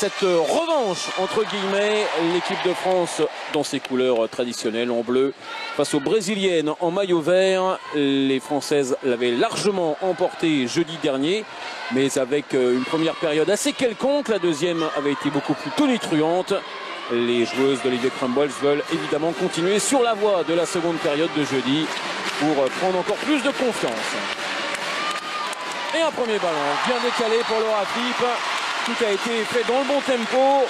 cette revanche entre guillemets l'équipe de France dans ses couleurs traditionnelles en bleu face aux brésiliennes en maillot vert les françaises l'avaient largement emporté jeudi dernier mais avec une première période assez quelconque la deuxième avait été beaucoup plus tonitruante les joueuses d'Olivier Crumwells veulent évidemment continuer sur la voie de la seconde période de jeudi pour prendre encore plus de confiance. Et un premier ballon bien décalé pour Laura. Tout a été fait dans le bon tempo.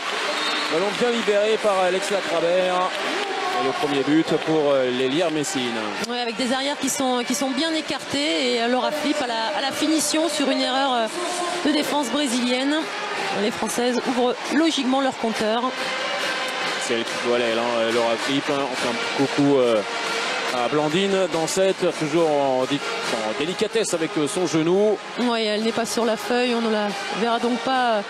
Ballon bien libéré par Alex Lacrabert. Et le premier but pour l'Elière Messine. Oui, avec des arrières qui sont, qui sont bien écartés et Laura Flip à la, à la finition sur une erreur de défense brésilienne. Les Françaises ouvrent logiquement leur compteur c'est elle qui doit aller, hein, Laura Flip. Hein, on fait un petit coucou euh, à Blandine dans cette, toujours en, en, délicatesse avec son genou. Oui, elle n'est pas sur la feuille, on ne la verra donc pas.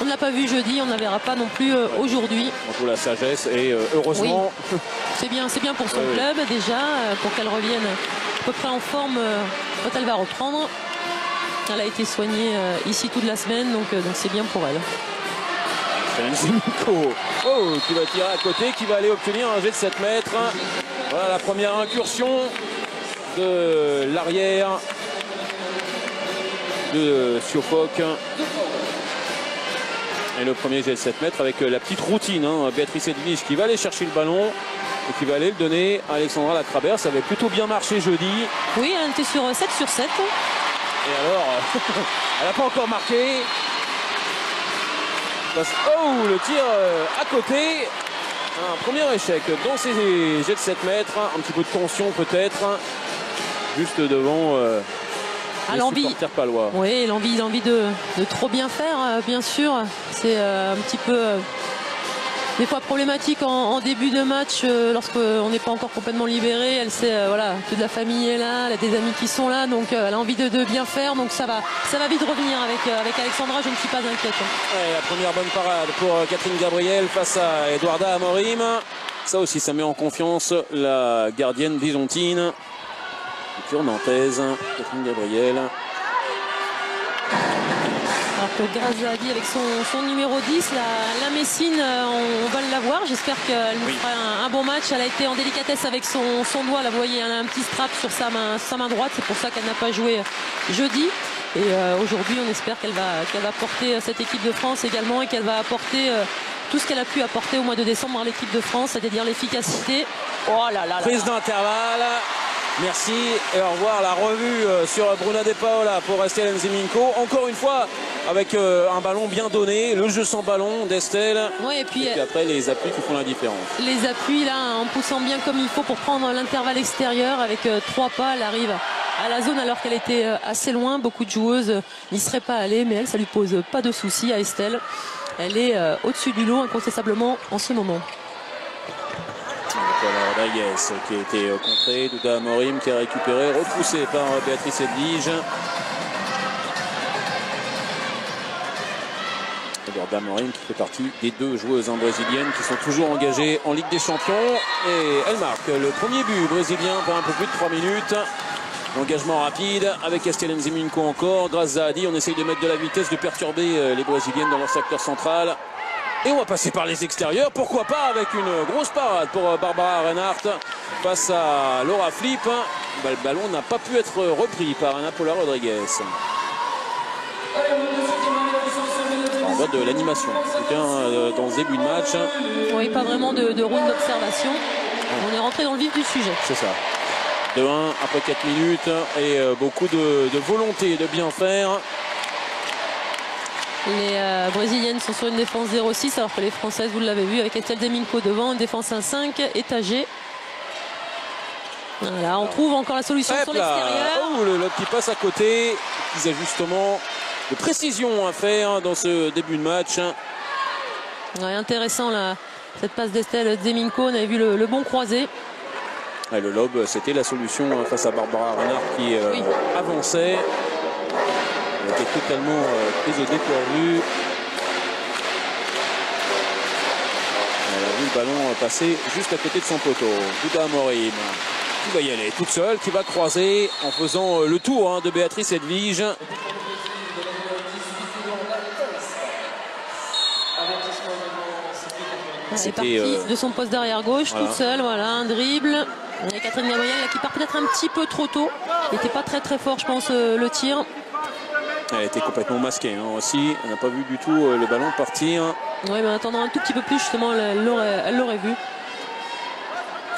On ne l'a pas vu jeudi, on ne la verra pas non plus euh, aujourd'hui. On la sagesse et euh, heureusement. Oui. C'est bien, c'est bien pour son oui, club déjà, pour qu'elle revienne à peu près en forme quand elle va reprendre. Elle a été soignée ici toute la semaine, donc donc c'est bien pour elle. Oh, qui va tirer à côté, qui va aller obtenir un jet de 7 mètres. Voilà la première incursion de l'arrière de Siofok. Et le premier jet de 7 mètres avec la petite routine. Hein, Béatrice Edwige qui va aller chercher le ballon et qui va aller le donner à Alexandra Lacrabert. Ça avait plutôt bien marché jeudi. Oui, elle était sur 7 sur 7. Et alors, elle n'a pas encore marqué. Oh, le tir à côté. Un premier échec dans ces jets de 7 mètres. Un petit peu de tension peut-être. Juste devant euh, l'envie. palois. Oui, l'envie, l'envie de, de, trop bien faire, euh, bien sûr. C'est euh, un petit peu euh, des fois problématique en, début de match euh, lorsqu'on n'est pas encore complètement libéré. Elle sait, euh, voilà, toute la famille est là, elle a des amis qui sont là, donc euh, elle a envie de, bien faire. Donc ça va, ça va vite revenir avec, avec Alexandra, je ne suis pas inquiète. La première bonne parade pour Catherine Gabriel face à Eduarda Amorim. Ça aussi, ça met en confiance la gardienne byzantine. Pure nantaise, Catherine Gabriel. Alors que Grazadi avec son, son, numéro 10, la, la Messine, on, on va l'avoir. J'espère qu'elle nous oui. fera un, un, bon match. Elle a été en délicatesse avec son, son doigt. Là, vous voyez, elle a un petit strap sur sa main, sa main droite. C'est pour ça qu'elle n'a pas joué jeudi. Et euh, aujourd'hui, on espère qu'elle va, qu'elle va porter cette équipe de France également et qu'elle va apporter euh, tout ce qu'elle a pu apporter au mois de décembre à l'équipe de France, c'est-à-dire l'efficacité. Oh là là, là Prise d'intervalle. Merci et au revoir. La revue euh, sur Bruna De Paola pour Estelle Nziminko. Encore une fois, avec euh, un ballon bien donné, le jeu sans ballon d'Estelle. Ouais, et, puis, et puis après, les appuis qui font la différence. Les appuis, là, en poussant bien comme il faut pour prendre l'intervalle extérieur. Avec euh, trois pas, elle arrive à la zone alors qu'elle était assez loin. Beaucoup de joueuses n'y seraient pas allées, mais elle, ça lui pose pas de soucis à Estelle. Elle est au-dessus du lot incontestablement en ce moment. Rodriguez qui a été contré, Douda Morim qui a récupéré, repoussé par Béatrice Edlige. Douda Morim qui fait partie des deux joueuses brésiliennes qui sont toujours engagées en Ligue des Champions. Et elle marque le premier but brésilien pour un peu plus de 3 minutes. Engagement rapide avec Estelle Nziminko encore. Grâce à Adi, on essaye de mettre de la vitesse, de perturber les Brésiliennes dans leur secteur central. Et on va passer par les extérieurs, pourquoi pas avec une grosse parade pour Barbara Reinhardt face à Laura Flip. Le ballon n'a pas pu être repris par Anapola Rodriguez. On voit de l'animation, dans ce début de match. Oui, pas vraiment de, de round d'observation. On est rentré dans le vif du sujet. C'est ça. 2-1 après 4 minutes et beaucoup de, de volonté de bien faire. Les euh, Brésiliennes sont sur une défense 0-6 alors que les Françaises, vous l'avez vu, avec Estelle Deminko devant, une défense 1-5 étagée. Voilà, on trouve encore la solution Hop sur l'extérieur. Oh, le lob qui passe à côté. Des ajustements de précision à faire dans ce début de match. Ouais, intéressant là, cette passe d'Estelle Deminko. On avait vu le, le bon croisé. Le lob, c'était la solution face à Barbara Renard qui euh, oui. avançait. Elle était totalement euh, prise au dépourvu. Elle a vu le ballon passer juste à côté de son poteau. Bouddha Morim qui va y aller toute seule, qui va croiser en faisant le tour hein, de Béatrice Edwige. C'est parti euh, de son poste d'arrière gauche, toute seule, voilà, un dribble. Et Catherine Gabriel qui part peut-être un petit peu trop tôt. Il n'était pas très très fort, je pense, euh, le tir. Elle était complètement masquée hein, aussi. On n'a pas vu du tout euh, le ballon partir. Oui, mais en attendant un tout petit peu plus, justement, elle l'aurait vu.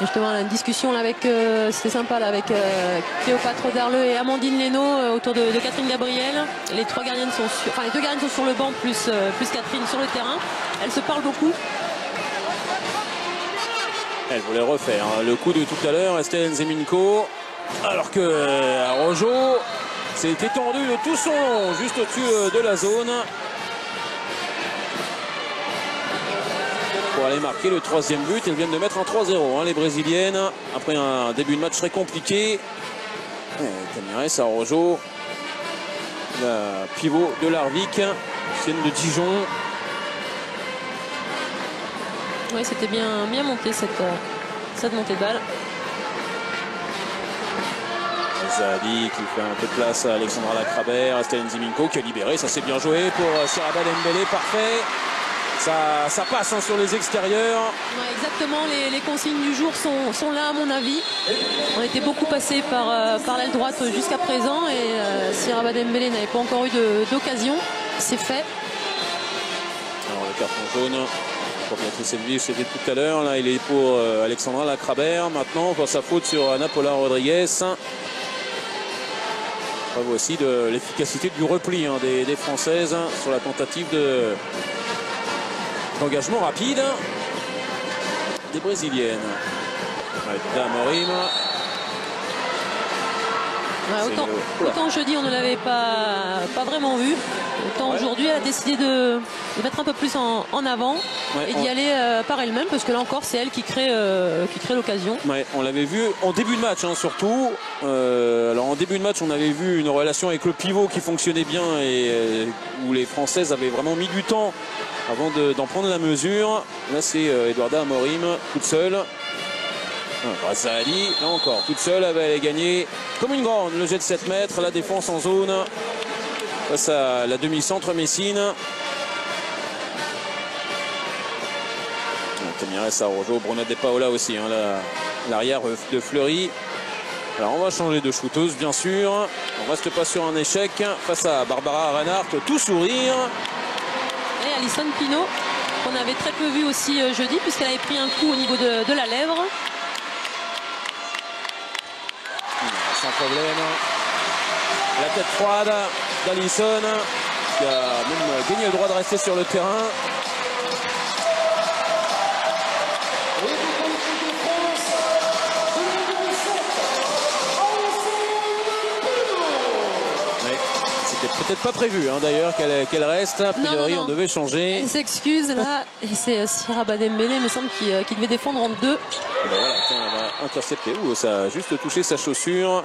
Justement, a une discussion là avec, euh, c'était sympa là avec euh, Cléopâtre Darleux et Amandine Leno euh, autour de, Catherine Gabriel. Les trois gardiennes sont sur, enfin les deux gardiennes sont sur le banc plus, plus Catherine sur le terrain. Elles se parlent beaucoup. Elle voulait refaire hein. le coup de tout à l'heure, Estelle Zeminko. Alors que Rojo s'est étendu tout son long juste au-dessus de la zone. pour aller marquer le troisième but. Elles viennent de mettre en 3-0 hein, les Brésiliennes après un début de match très compliqué. Tamires Rojo, la pivot de l'Arvik, scène de Dijon. Oui, c'était bien, bien monté cette, euh, cette montée de balle. Zahadi qui fait un peu de place à Alexandra Lacrabert, Estelle Ziminko qui a libéré, ça s'est bien joué pour euh, Siraba Dembélé, parfait ça, passe hein, sur les extérieurs. exactement, les, consignes du jour sont, là à mon avis. On était beaucoup passé par, euh, par l'aile droite jusqu'à présent et euh, si Rabat n'avait pas encore eu d'occasion, c'est fait. Alors le carton jaune pour Béatrice Elvige, c'était tout à l'heure. Là, il est pour euh, Alexandra Lacrabert. Maintenant, pour sa faute sur Anna Paula Rodriguez. Voici de l'efficacité du repli hein, des, des, Françaises sur la tentative de Engagement rapide des Brésiliennes. Damorim. Autant, jeudi on ne l'avait pas, pas vraiment vu. Autant aujourd'hui elle a décidé de, mettre un peu plus en, avant et d'y aller euh, par elle-même parce que là encore c'est elle qui crée, euh, qui crée l'occasion. on l'avait vu en début de match hein, surtout. Euh, alors en début de match on avait vu une relation avec le pivot qui fonctionnait bien et où les Françaises avaient vraiment mis du temps avant d'en prendre la mesure. Là, c'est Eduarda Amorim, toute seule. Grâce à Ali, là encore, toute seule, elle va gagner comme une grande. Le jet de 7 mètres, la défense en zone. Face à la demi-centre Messine. Tamires Arojo, Brunette De Paola aussi, hein, l'arrière de Fleury. Alors on va changer de shooteuse bien sûr. On reste pas sur un échec face à Barbara Reinhardt, tout sourire. Alison Pino, qu'on avait très peu vu aussi euh, jeudi, puisqu'elle avait pris un coup au niveau de, la lèvre. Problème. La tête froide d'Alison, qui a même gagné le droit de rester sur le terrain. peut-être pas prévu hein, d'ailleurs qu'elle reste. A priori, on devait changer. Elle s'excuse là. Et c'est euh, Sierra Badembele, me semble, qui, euh, devait défendre en deux. Ben voilà, tiens, on va intercepter. Ouh, ça a juste touché sa chaussure.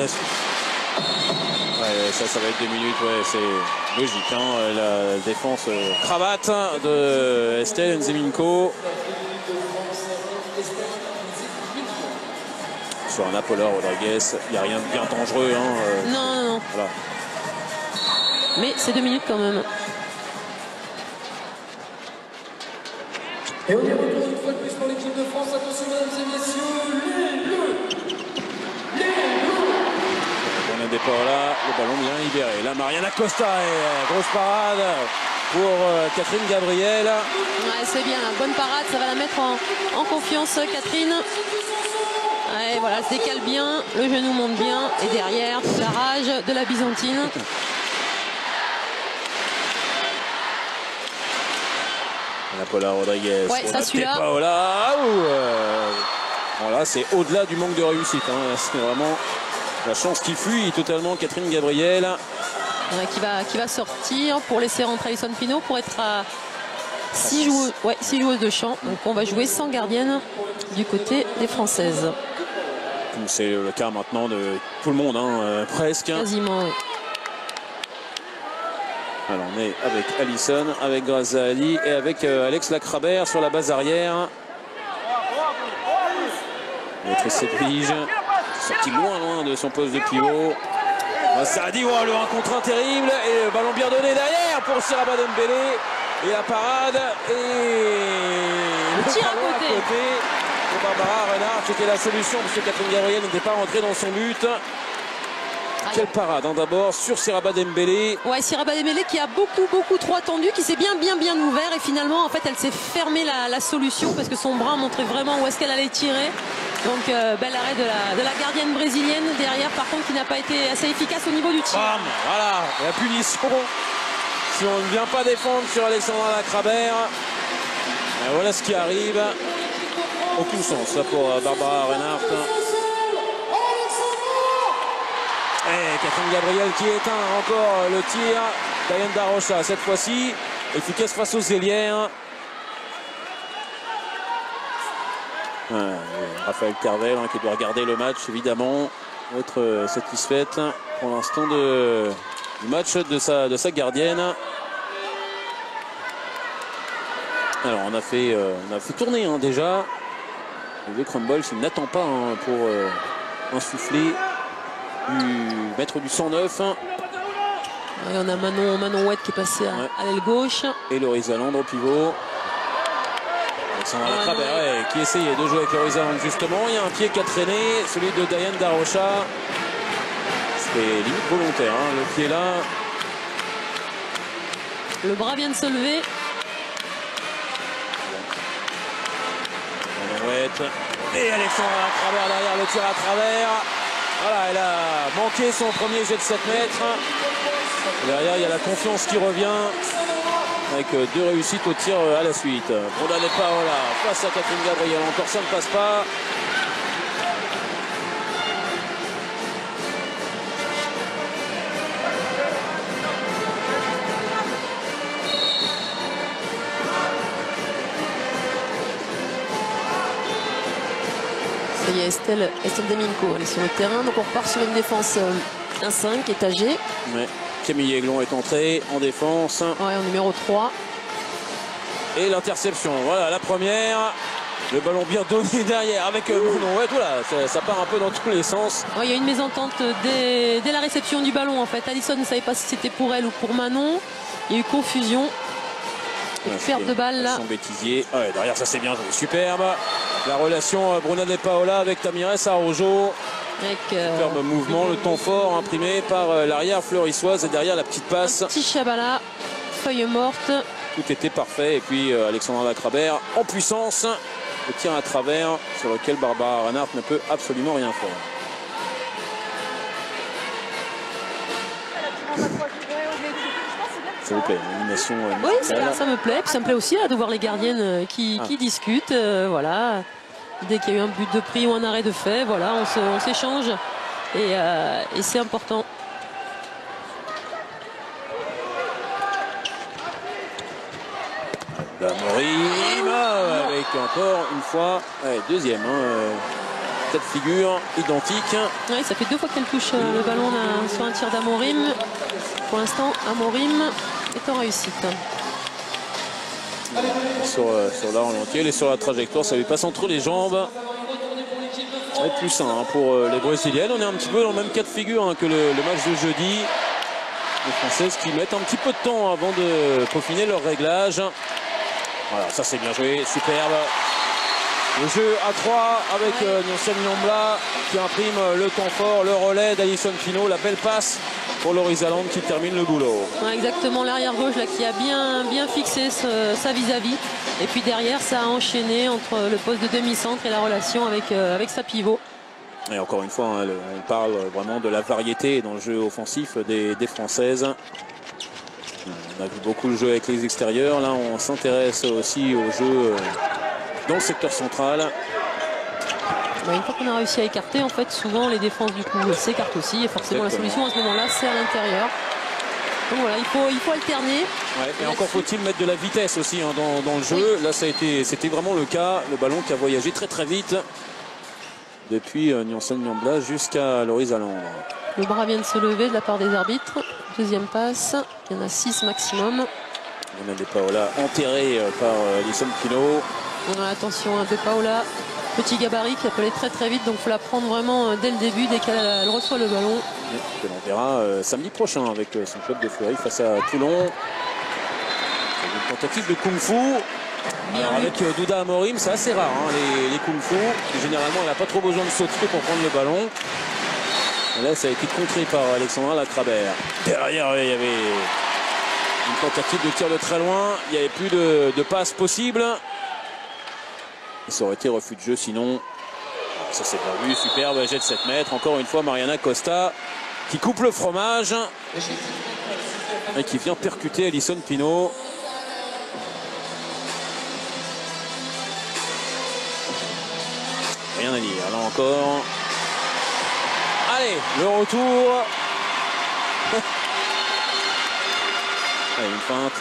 Rodriguez. Ouais, ça, ça va être deux minutes. Ouais, c'est logique. Hein, la défense euh, cravate de Estelle Nzeminko. sur un Apollo Rodriguez. Il n'y a rien de bien dangereux. Hein, euh. Non, non, non. Mais c'est deux minutes quand même. Et on est retour une fois de plus pour l'équipe de France. Attention, mesdames et messieurs, les bleus Les bleus On a des là, le ballon bien libéré. Là, Mariana Costa, et, euh, grosse parade pour euh, Catherine Gabriel. Ouais, c'est bien, bonne parade, ça va la mettre en, en confiance, Catherine voilà, se décale bien, le genou monte bien et derrière la rage de la Byzantine. La Paula Rodriguez. Ouais, ça celui-là. Paola. voilà, c'est au-delà du manque de réussite. Hein. C'est vraiment la chance qui fuit totalement Catherine Gabriel. qui, va, qui va sortir pour laisser rentrer Alison Pino pour être à 6 joueuses, ouais, joueuses de champ. Donc on va jouer sans gardienne du côté des Françaises. C'est le cas maintenant de tout le monde, hein, euh, presque. Quasiment, Alors on est avec Allison, avec Ali et avec euh, Alex Lacrabert sur la base arrière. Notre sorti loin, loin de son poste de pivot. Ça a dit, oh, le 1 contre 1 terrible. Et le ballon bien donné derrière pour Siraba Dembélé. Et la parade. Et le tir à côté. Pour Barbara Renard, c'était la solution parce que Catherine Gabriel n'était pas rentrée dans son but. Quelle parade hein, d'abord sur Siraba Dembélé. Ouais, Siraba Dembélé qui a beaucoup beaucoup trop attendu, qui s'est bien bien bien ouvert et finalement en fait elle s'est fermée la, solution parce que son bras montrait vraiment où est-ce qu'elle allait tirer. Donc euh, bel arrêt de la, de la gardienne brésilienne derrière par contre qui n'a pas été assez efficace au niveau du tir. voilà, la punition. Si on ne vient pas défendre sur Alexandra Lacrabert, ben voilà ce qui arrive. Aucun sens là pour euh, Barbara Reinhardt. Et Catherine Gabriel qui éteint encore le tir. Diane Darocha cette fois-ci efficace face aux ailières. Raphaël Carvel hein, qui doit regarder le match évidemment. Être euh, satisfaite pour l'instant du match de sa, gardienne. Alors on a fait, euh, on a fait tourner hein, déjà. Le Crumble, il n'attend pas hein, pour euh, insuffler du maître du 109. on a Manon, Manon qui est passé à, l'aile gauche. Et Loris au pivot. Alexandra qui essayait de jouer avec Loris justement. Il y a un pied qui a traîné, celui de Diane Darocha. C'était limite volontaire, hein, le pied là. Le bras vient de se lever. Et Alexandra à travers derrière le tir à travers. Voilà, elle a manqué son premier jet de 7 mètres. Derrière, il y a la confiance qui revient avec euh, deux réussites au tir euh, à la suite. Pas voilà, face à Catherine Gabriel. Encore ça ne passe pas. Estelle, Estelle Domingo. Elle est sur le terrain. Donc on repart sur une défense 1-5 euh, étagée. Camille Aiglon est entrée en défense. Ouais, en numéro 3. Et l'interception. Voilà la première. Le ballon bien donné derrière avec euh. Ouais, voilà, ça, part un peu dans tous les sens. il y a une mésentente dès, dès, la réception du ballon. En fait, Alison ne savait pas si c'était pour elle ou pour Manon. Il y a eu confusion. perte de balle là. bêtisier. derrière, ça c'est bien joué. Superbe. La relation euh, Bruna De Paola avec Tamires Arrojo. Avec euh, Superbe mouvement, le temps fort imprimé par euh, l'arrière fleurissoise et derrière la petite passe. petit Chabala, feuille morte. Tout était parfait. Et puis Alexandre Lacrabert en puissance. Le tir à travers sur lequel Barbara Renard ne peut absolument rien faire. Ça vous plaît, l'animation Oui, ça, me plaît. Puis ça me plaît aussi de voir les gardiennes qui, ah. discutent. voilà dès qu'il y a eu un but de prix ou un arrêt de fait, voilà, on s'échange euh, et, c'est important. Morim avec encore une fois, deuxième, hein, cette euh, figure identique. Oui, ça fait deux fois qu'elle touche euh, le ballon sur un tir d'Amorim. Pour l'instant, Amorim est en réussite sur, euh, sur la et sur la trajectoire, ça lui passe entre les jambes. Et plus sain hein, pour euh, les Brésiliennes. On est un petit peu dans le même cas de figure hein, que le, match de jeudi. Les Françaises qui mettent un petit peu de temps avant de peaufiner leur réglage. Voilà, ça c'est bien joué, superbe. Le jeu à 3 avec euh, qui imprime le temps fort, le relais d'Alison Pino, la belle passe pour Loris qui termine le boulot. exactement, l'arrière gauche là, qui a bien, bien fixé sa vis-à-vis. Et puis derrière, ça a enchaîné entre le poste de demi-centre et la relation avec, euh, avec sa pivot. Et encore une fois, hein, on parle vraiment de la variété dans le jeu offensif des, Françaises. On a vu beaucoup le jeu avec les extérieurs. Là, on s'intéresse aussi au jeu euh, dans le secteur central. Bah, une fois qu'on a réussi à écarter, en fait, souvent les défenses du coup s'écartent aussi. Et forcément, la solution à ce moment-là, c'est à l'intérieur. Donc voilà, il faut, il faut alterner. et encore faut-il mettre de la vitesse aussi hein, dans, le jeu. Là, ça a été, c'était vraiment le cas. Le ballon qui a voyagé très très vite depuis euh, Nyambla jusqu'à Loris Le bras vient de se lever de la part des arbitres. Deuxième passe. Il y en a 6 maximum. On a des Paola enterrés euh, par euh, Alison Pino. On a attention à De Paola petit gabarit qui aller très très vite. Donc il faut la prendre vraiment dès le début, dès qu'elle reçoit le ballon. Que l'on verra samedi prochain avec son club de Fleury face à Toulon. Une tentative de kung-fu. Alors avec Douda Amorim, c'est assez rare hein, les, les kung-fu. Généralement, il n'a pas trop besoin de sauter pour prendre le ballon. là, ça a été contré par Alexandra Lacrabert. Derrière, il y avait une tentative de tir de très loin. Il n'y avait plus de, de passe possible. Ça aurait été refus de jeu sinon. Ça s'est pas vu. Superbe jet de 7 mètres. Encore une fois, Mariana Costa qui coupe le fromage. Et qui vient percuter Alison Pino. Rien à dire. Là encore. Allez, le retour. Allez, une feinte.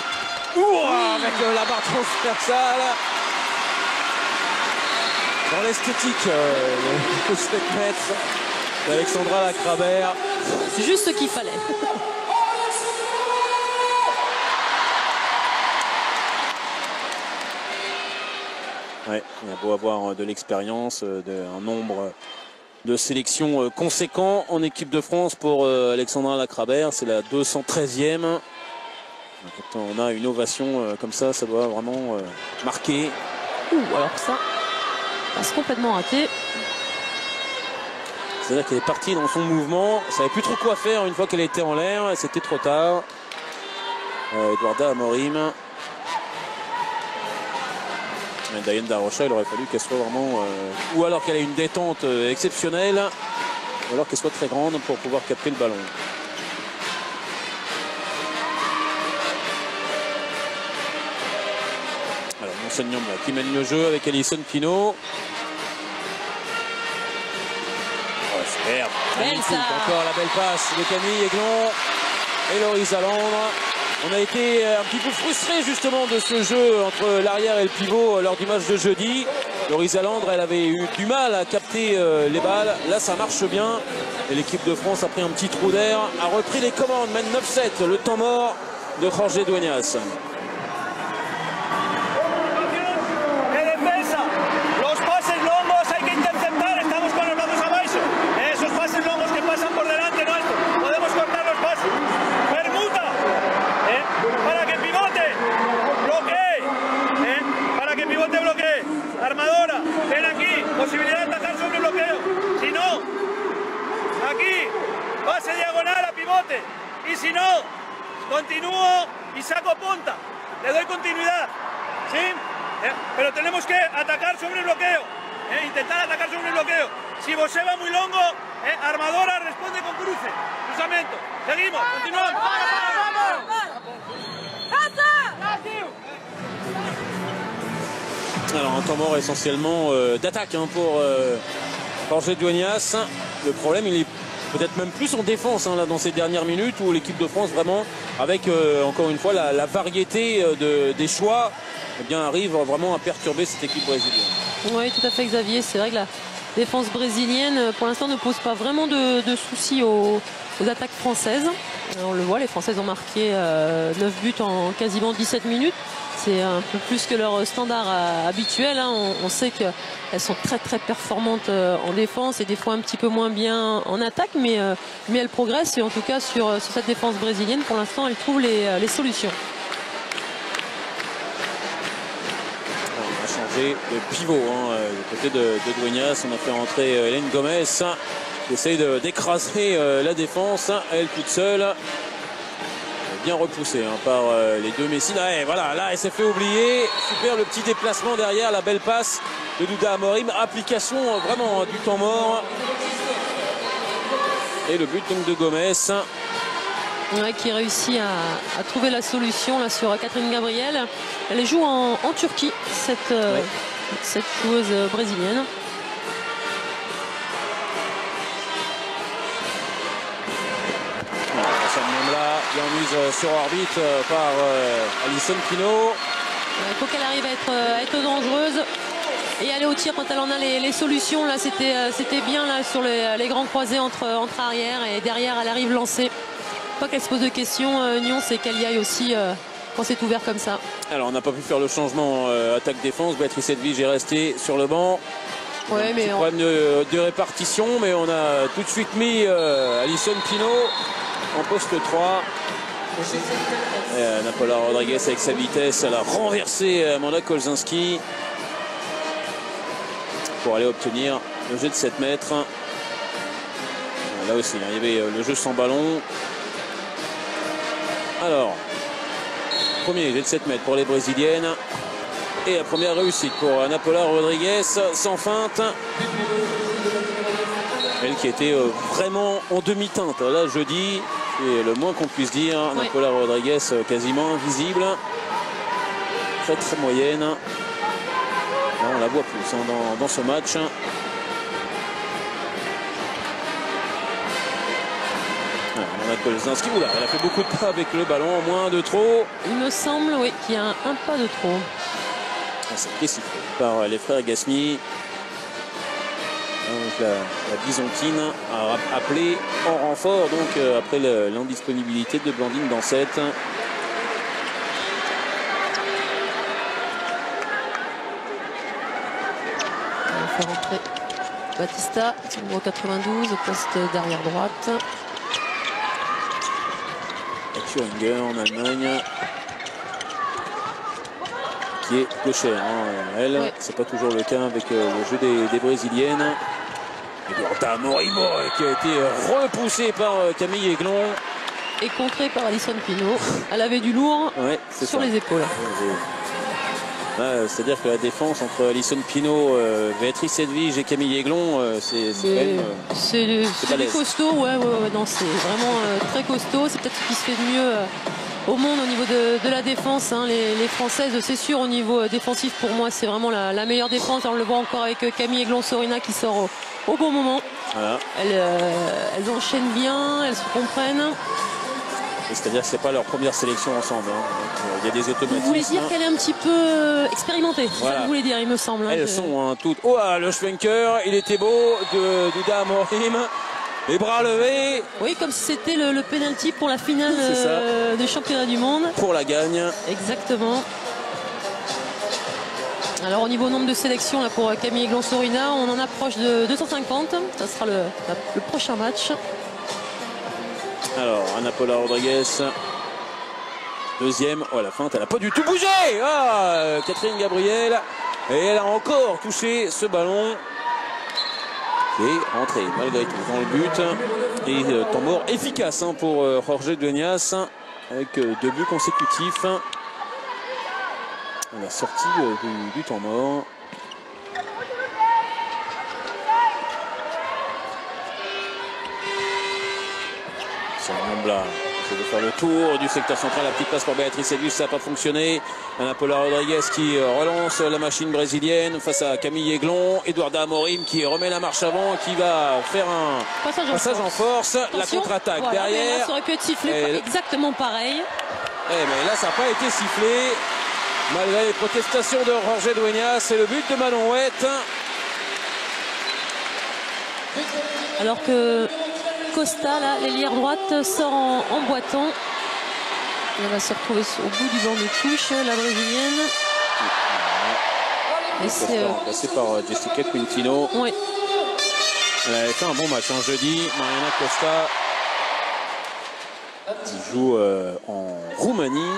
Ouah, avec euh, la barre transversale. Dans l'esthétique, euh, le 7 mètres d'Alexandra Lacrabert. C'est juste ce qu'il fallait. Ouais, il a beau avoir de l'expérience, un nombre de sélections conséquent en équipe de France pour Alexandra Lacrabert. C'est la 213e. Quand on a une ovation comme ça, ça doit vraiment marquer. Ouh, alors ça, passe complètement raté. C'est-à-dire qu'elle est partie dans son mouvement. Elle savait plus trop quoi faire une fois qu'elle était en l'air. C'était trop tard. Euh, Eduarda Amorim. Diane Darocha, il aurait fallu qu'elle soit vraiment. Euh, ou alors qu'elle ait une détente euh, exceptionnelle, ou alors qu'elle soit très grande pour pouvoir capter le ballon. Alors, Monseigneur qui mène le jeu avec Alison Pino. Encore la belle passe de Camille Aiglon et Loris Alandre. On a été un petit peu frustré justement de ce jeu entre l'arrière et le pivot lors du match de jeudi. Loris Alandre, elle avait eu du mal à capter les balles. Là, ça marche bien. Et l'équipe de France a pris un petit trou d'air, a repris les commandes, mène 9-7, le temps mort de Jorge Dueñas. Continúo y saco punta. Le doy continuidad. ¿Sí? Eh, pero tenemos que atacar sobre el bloqueo. Eh, intentar atacar sobre el bloqueo. Si vos va muy longo, eh, Armadora responde con cruce. Cruzamiento. Seguimos, continuamos. Alors un temps mort essentiellement euh, d'attaque hein, pour euh, Jorge Dueñas. Le problème il est peut-être même plus en défense hein, là, dans ces dernières minutes où l'équipe de France vraiment avec euh, encore une fois la, variété de, des choix eh bien, arrive vraiment à perturber cette équipe brésilienne. Oui tout à fait Xavier, c'est vrai que la défense brésilienne pour l'instant ne pose pas vraiment de, soucis aux, attaques françaises. On le voit, les Françaises ont marqué 9 buts en quasiment 17 minutes. C'est un peu plus que leur standard habituel. Hein. On, sait qu'elles sont très très performantes en défense et des fois un petit peu moins bien en attaque, mais, mais elles progressent et en tout cas sur, cette défense brésilienne, pour l'instant, elles trouvent les, les, solutions. On a changé de pivot hein, du côté de, de. On a fait rentrer Hélène Gomez qui essaye d'écraser la défense, elle toute seule bien repoussé hein, par euh, les deux Messines. Ah, et voilà, là, elle s'est fait oublier. Super le petit déplacement derrière, la belle passe de Douda Amorim. Application euh, vraiment hein, du temps mort. Et le but donc de Gomez. Ouais, qui réussit à, à, trouver la solution là sur Catherine Gabriel. Elle joue en, en Turquie, cette, euh, ouais. cette joueuse brésilienne. Bien mise sur orbite par Alison Pino. Il faut qu'elle arrive à être, à être, dangereuse et aller au tir quand elle en a les, les solutions. Là, c'était bien là sur les, les, grands croisés entre, entre arrière et derrière, elle arrive lancée. Pas qu'elle se pose de questions, euh, Nyon, c'est qu'elle y aille aussi euh, quand c'est ouvert comme ça. Alors, on n'a pas pu faire le changement euh, attaque-défense. Béatrice Edwige est restée sur le banc. Ouais, mais on- Problème de, de répartition, mais on a tout de suite mis euh, Alison Pino en poste 3. Et, euh, Napola Rodriguez avec sa vitesse, elle a renversé euh, Amanda Kolzinski pour aller obtenir le jet de 7 mètres. Là aussi, hein, il y avait le jeu sans ballon. Alors, premier jet de 7 mètres pour les Brésiliennes. Et la première réussite pour Napola Rodriguez, sans feinte. Elle qui était euh, vraiment en demi-teinte. Là, jeudi, c'est le moins qu'on puisse dire. Ouais. Napola Rodriguez euh, quasiment invisible. Très très moyenne. Là, on la voit plus hein, dans, dans ce match. Ah, on a Kolzinski. Oula, elle a fait beaucoup de pas avec le ballon, moins de trop. il me semble oui, qu'il y a un, un pas de trop. C'est été sifflé par euh, les frères Gasmi. Donc la, la Byzantine a appelé en renfort donc euh, après l'indisponibilité de Blandine Dansette. On va faire entrer Batista, numéro 92, au poste d'arrière droite. Thüringer en Allemagne. Qui est gauchère, hein, elle. C'est pas toujours le cas avec euh, le jeu des, des Brésiliennes. Eduarda Morimo euh, qui a été repoussé par euh, Camille Aiglon. Et contré par Alison Pino. Elle avait du lourd Ouais, c'est sur ça. les épaules. C'est-à-dire que la défense entre Alison Pino, euh, Béatrice Edwige et Camille Aiglon, euh, c'est c'est euh, costaud, ouais, ouais, ouais, non, c'est vraiment euh, très costaud. C'est peut-être ce qui se fait de mieux euh, au monde au niveau de, de la défense. hein. Les, les Françaises, c'est sûr, au niveau euh, défensif, pour moi, c'est vraiment la, la meilleure défense. On le voit encore avec euh, Camille Aiglon-Sorina qui sort au, au bon moment. voilà. Elles, euh, elles enchaînent bien, elles se comprennent. C'est-à-dire que c'est pas leur première sélection ensemble. hein. Donc, Il y a des Vous automatismes. voulez dire qu'elle est un petit peu expérimentée C'est ça que vous voulez dire, il me semble. hein. Elles sont hein, toutes. Oh, ah, le Schwenker, il était beau de Duda Amorim. Les bras levés Oui, comme si c'était le, le penalty pour la finale ça. euh, de championnat du monde. pour la gagne. Exactement. Alors au niveau nombre de sélections là, pour Camille Aiglon-Sorina, on en approche de 250. Ça sera le, prochain match. Alors, Anapola Rodriguez. Deuxième. Oh, la feinte, elle n'a pas du tout bougé. Ah, Catherine Gabriel. Et elle a encore touché ce ballon. Qui est rentré malgré tout dans le but. Et euh, temps mort efficace hein, pour euh, Jorge Dueñas. Avec euh, deux buts consécutifs. On a sorti euh, du, temps mort. Essaie de faire le tour du secteur central. La petite passe pour Béatrice Edwige, ça n'a pas fonctionné. Anapola Rodriguez qui euh, relance la machine brésilienne face à Camille Aiglon. Eduarda Amorim qui remet la marche avant, qui va faire un Passage en passage en force. La contre-attaque Voilà, mais là, derrière. ça aurait pu être sifflé Et- exactement pareil. Eh, mais là, ça n'a pas été sifflé. Malgré les protestations de Jorge Dueñas, c'est le but de Manon Huette. Alors que Costa, là, l'ailière droite, sort en, en boitant. Elle va se retrouver au bout du banc de touche, la brésilienne. Et c'est. euh, par euh, Jessica Quintino. ouais. Elle avait fait un bon match en jeudi. Mariana Costa qui joue euh, en Roumanie.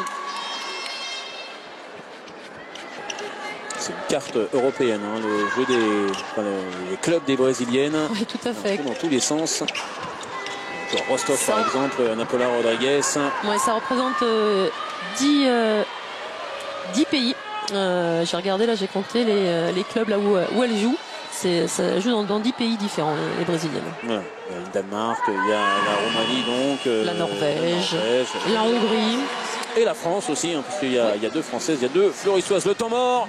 C'est une carte européenne, hein, le jeu des enfin, les- les clubs des Brésiliennes. Oui, tout à fait. Dans tous les sens. Rostov Ça- par exemple, Napola Rodriguez. Ouais, ça représente euh, 10, euh, 10 pays. Euh, j'ai regardé, là, j'ai compté les, euh, les clubs là où, euh, où elles jouent. C'est, ça joue dans, dans 10 pays différents, les, les Brésiliennes. Il y a le Danemark, il y a la Roumanie donc. euh, La Norvège. la Norvège. La Hongrie. Et la France aussi, hein, parce qu'il y, a- il y a deux Françaises, il y a deux Florissoises. Le temps mort,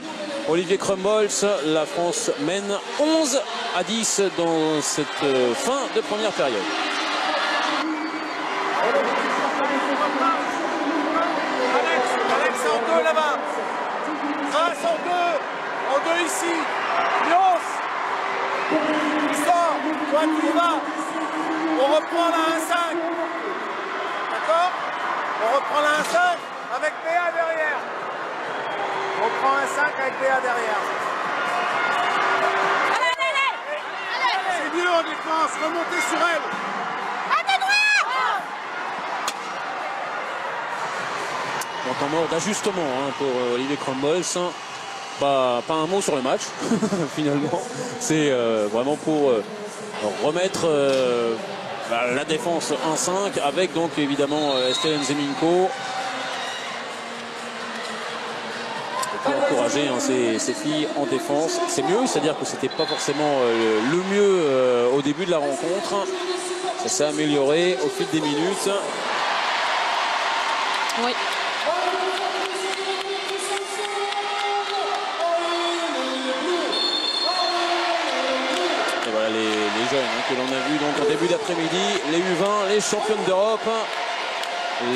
Olivier Crumbolz, la France mène 11 à 10 dans cette euh, fin de première période. Alex, Alex, en deux là-bas. Grâce en deux. En deux ici. Lyons. Sort. Toi, tu y vas. On reprend la 1-5. D'accord? On reprend la 1-5 avec PA derrière. On prend un 5 avec PA derrière. C'est mieux en défense, remontez sur elle. En mode d'ajustement hein, pour euh, Olivier Crumbles. Pas, pas un mot sur le match, finalement. C'est euh, vraiment pour euh, remettre bah, la défense 1-5 avec donc évidemment Estelle Zeminko. Pour encourager hein, ces filles en défense. C'est mieux, c'est-à-dire que c'était pas forcément le mieux au début de la rencontre. Ça s'est amélioré au fil des minutes. Oui. Début d'après-midi, les U20, les championnes d'Europe.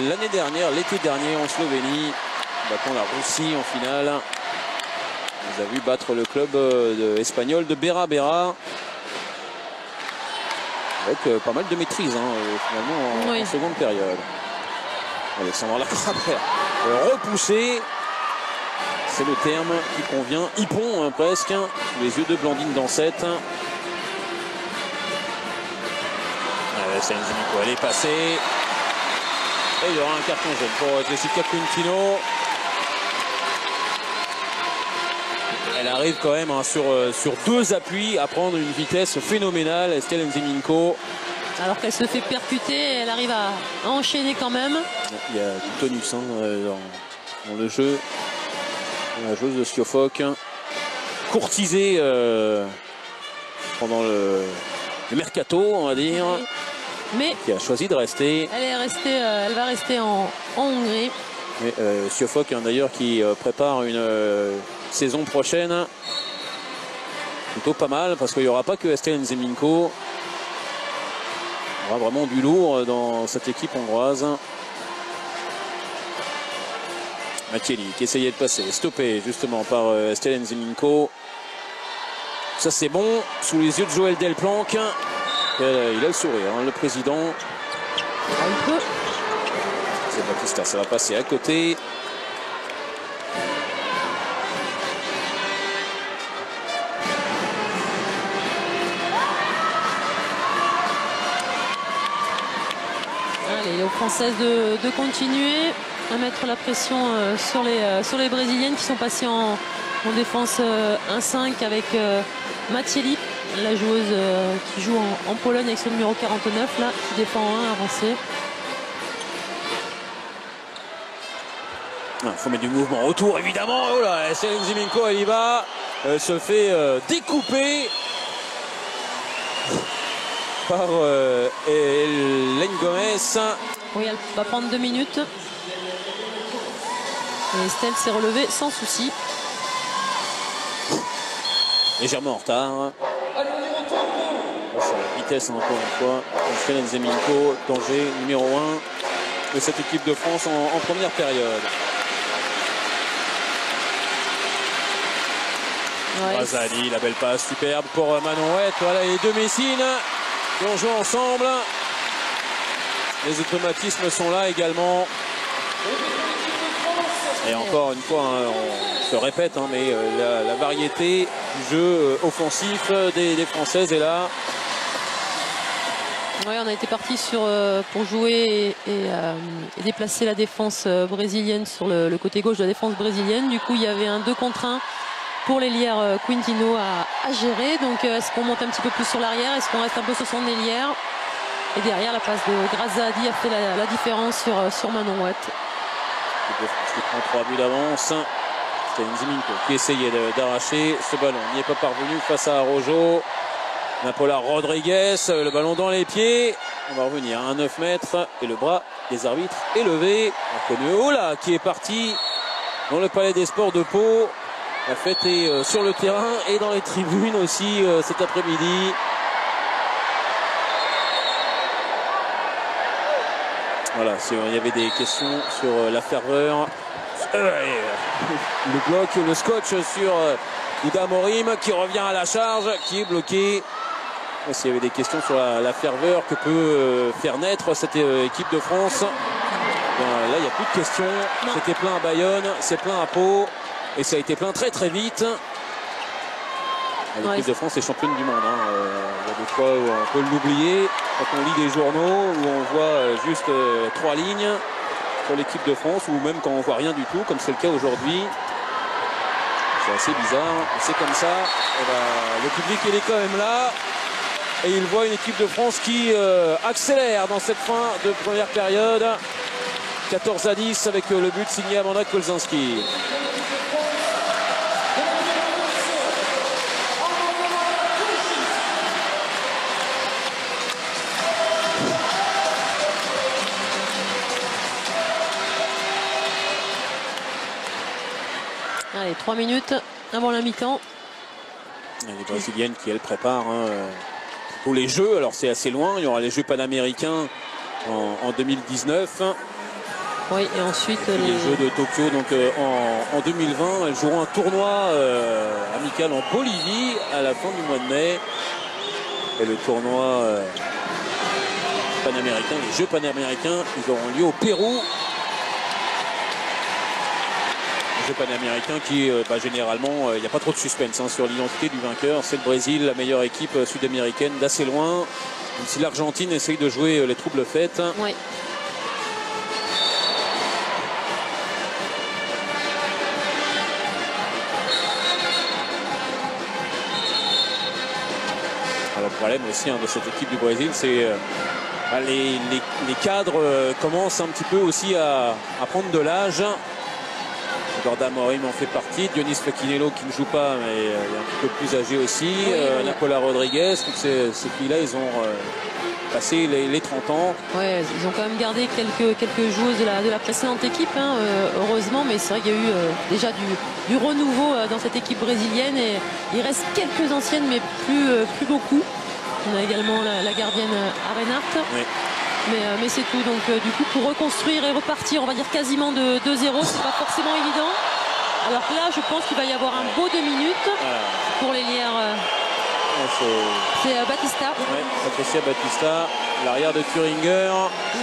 L'année dernière, l'été dernier en Slovénie, battant la Russie en finale. On les a vu battre le club euh, de- espagnol de Bera Bera. Avec euh, pas mal de maîtrise hein, euh, finalement en, Oui. en seconde période. Alexandre Lacrabert repoussé. C'est le terme qui convient. Hippon hein, presque. Les yeux de Blandine Dansette. Euh, Nzimiko, elle est passée. Et il y aura un carton jaune pour Jessica Quintino. Elle arrive quand même hein, sur, euh, sur deux appuis à prendre une vitesse phénoménale, Estelle Nziminko. Alors qu'elle se fait percuter, elle arrive à enchaîner quand même. Il y a du tonus hein, euh, dans, dans le jeu. La joueuse de Siofoc, courtisée euh, pendant le, le mercato, on va dire, Mais qui a choisi de rester. elle est restée, euh, elle va rester en, en Hongrie. Mais euh, Siofoc, hein, d'ailleurs, qui euh, prépare une euh, saison prochaine plutôt pas mal, parce qu'il n'y aura pas que Estelle Nzeminko. Il y aura vraiment du lourd dans cette équipe hongroise. Machieli qui essayait de passer, stoppé justement par Estelle Nzeminko. Ça c'est bon, sous les yeux de Joël Delplanque. Et, euh, il a le sourire, hein, le président. C'est Batista, ça va passer à côté. Allez, aux Françaises de, de continuer à mettre la pression euh, sur, les, euh, sur les Brésiliennes qui sont passées en, en défense euh, 1-5 avec Mattielli, la joueuse euh, qui joue en, en Pologne avec son numéro 49 là, qui défend en 1 avancé. Il faut mettre du mouvement autour, évidemment. Oh là, Céline Ziminko, elle y va. Elle se fait euh, découper par euh, Hélène Gomez. Oui, elle va prendre deux minutes. Et Estelle s'est relevée sans souci. Légèrement en retard. Vitesse encore une fois. Hélène Zeminko, danger numéro 1 de cette équipe de France en, en première période. Ouais, Razali, la belle passe superbe pour euh, Manon Huet. Voilà les deux Messines qui ont joué ensemble. Les automatismes sont là également. Et encore une fois, hein, on se répète, hein, mais euh, la, la variété du jeu euh, offensif des, des Françaises est là. Ouais, on a été parti sur euh, pour jouer euh, et déplacer la défense euh, brésilienne sur le, côté gauche de la défense brésilienne. Du coup, il y avait un 2 contre 1 pour l'ailière Quintino à, gérer. Donc, est-ce qu'on monte un petit peu plus sur l'arrière? Est-ce qu'on reste un peu sur son ailière? Et derrière, la passe de Grazadi a fait la, différence sur, sur Manon Watt. Qui prend 3 buts d'avance. C'était Nziminko qui essayait d'arracher ce ballon. Il n'y est pas parvenu face à Rojo. Napola Rodriguez, le ballon dans les pieds. On va revenir à 9 mètres et le bras des arbitres est levé. On connaît Ola qui est parti dans le palais des sports de Pau. La fête est euh, sur le terrain et dans les tribunes aussi euh, cet après-midi. Voilà, il y avait des questions sur euh, la ferveur. Le bloc, le scotch sur Ouda Morim qui revient à la charge, qui est bloqué. S'il y avait des questions sur la, la ferveur que peut euh, faire naître cette euh, équipe de France, ben, là il n'y a plus de questions. C'était plein à Bayonne, c'est plein à Pau et ça a été plein très très vite. L'équipe de France est championne du monde. hein. Euh, Il y a des fois où on peut l'oublier quand on lit des journaux où on voit juste euh, trois lignes sur l'équipe de France ou même quand on voit rien du tout, comme c'est le cas aujourd'hui. C'est assez bizarre. C'est comme ça. Et ben, le public il est quand même là. Et il voit une équipe de France qui euh, accélère dans cette fin de première période. 14 à 10 avec euh, le but signé Amanda Kolzinski. Allez, 3 minutes avant la mi-temps. Les Brésiliennes qui, elles, préparent hein, plutôt les Jeux. Alors, c'est assez loin. Il y aura les Jeux panaméricains en, en 2019. Oui, et ensuite Les les. Jeux de Tokyo, donc euh, en, en 2020. Elles joueront un tournoi euh, amical en Bolivie à la fin du mois de mai. Et le tournoi euh, panaméricain, les Jeux panaméricains, ils auront lieu au Pérou. Les Jeux panaméricains qui, euh, bah, généralement, euh, il n'y a pas trop de suspense hein, sur l'identité du vainqueur. C'est le Brésil, la meilleure équipe euh, sud-américaine d'assez loin. Même si l'Argentine essaye de jouer euh, les troubles faites. Oui. Alors, le problème aussi hein, de cette équipe du Brésil, c'est euh, bah, les, les- les cadres euh, commencent un petit peu aussi à, à prendre de l'âge. Gorda Morim en fait partie, Dionis Fakinello qui ne joue pas mais euh, il est un petit peu plus âgé aussi, euh, oui. Nicolas Rodriguez, tous ces, ces filles-là ils ont euh, passé les, les 30 ans. Ouais, ils ont quand même gardé quelques, quelques joueuses de la, de la précédente équipe, hein, heureusement, mais c'est vrai qu'il y a eu euh, déjà du, du renouveau dans cette équipe brésilienne et il reste quelques anciennes, mais plus, plus beaucoup. On a également la, la gardienne Arenart. Oui. Mais, euh, mais c'est tout. Donc, euh, du coup, pour reconstruire et repartir, on va dire quasiment de 2-0, c'est pas forcément évident. Alors que là, je pense qu'il va y avoir un beau deux minutes pour les lières. euh, c'est- Batista. ouais, Patricia Batista, l'arrière de Thuringer,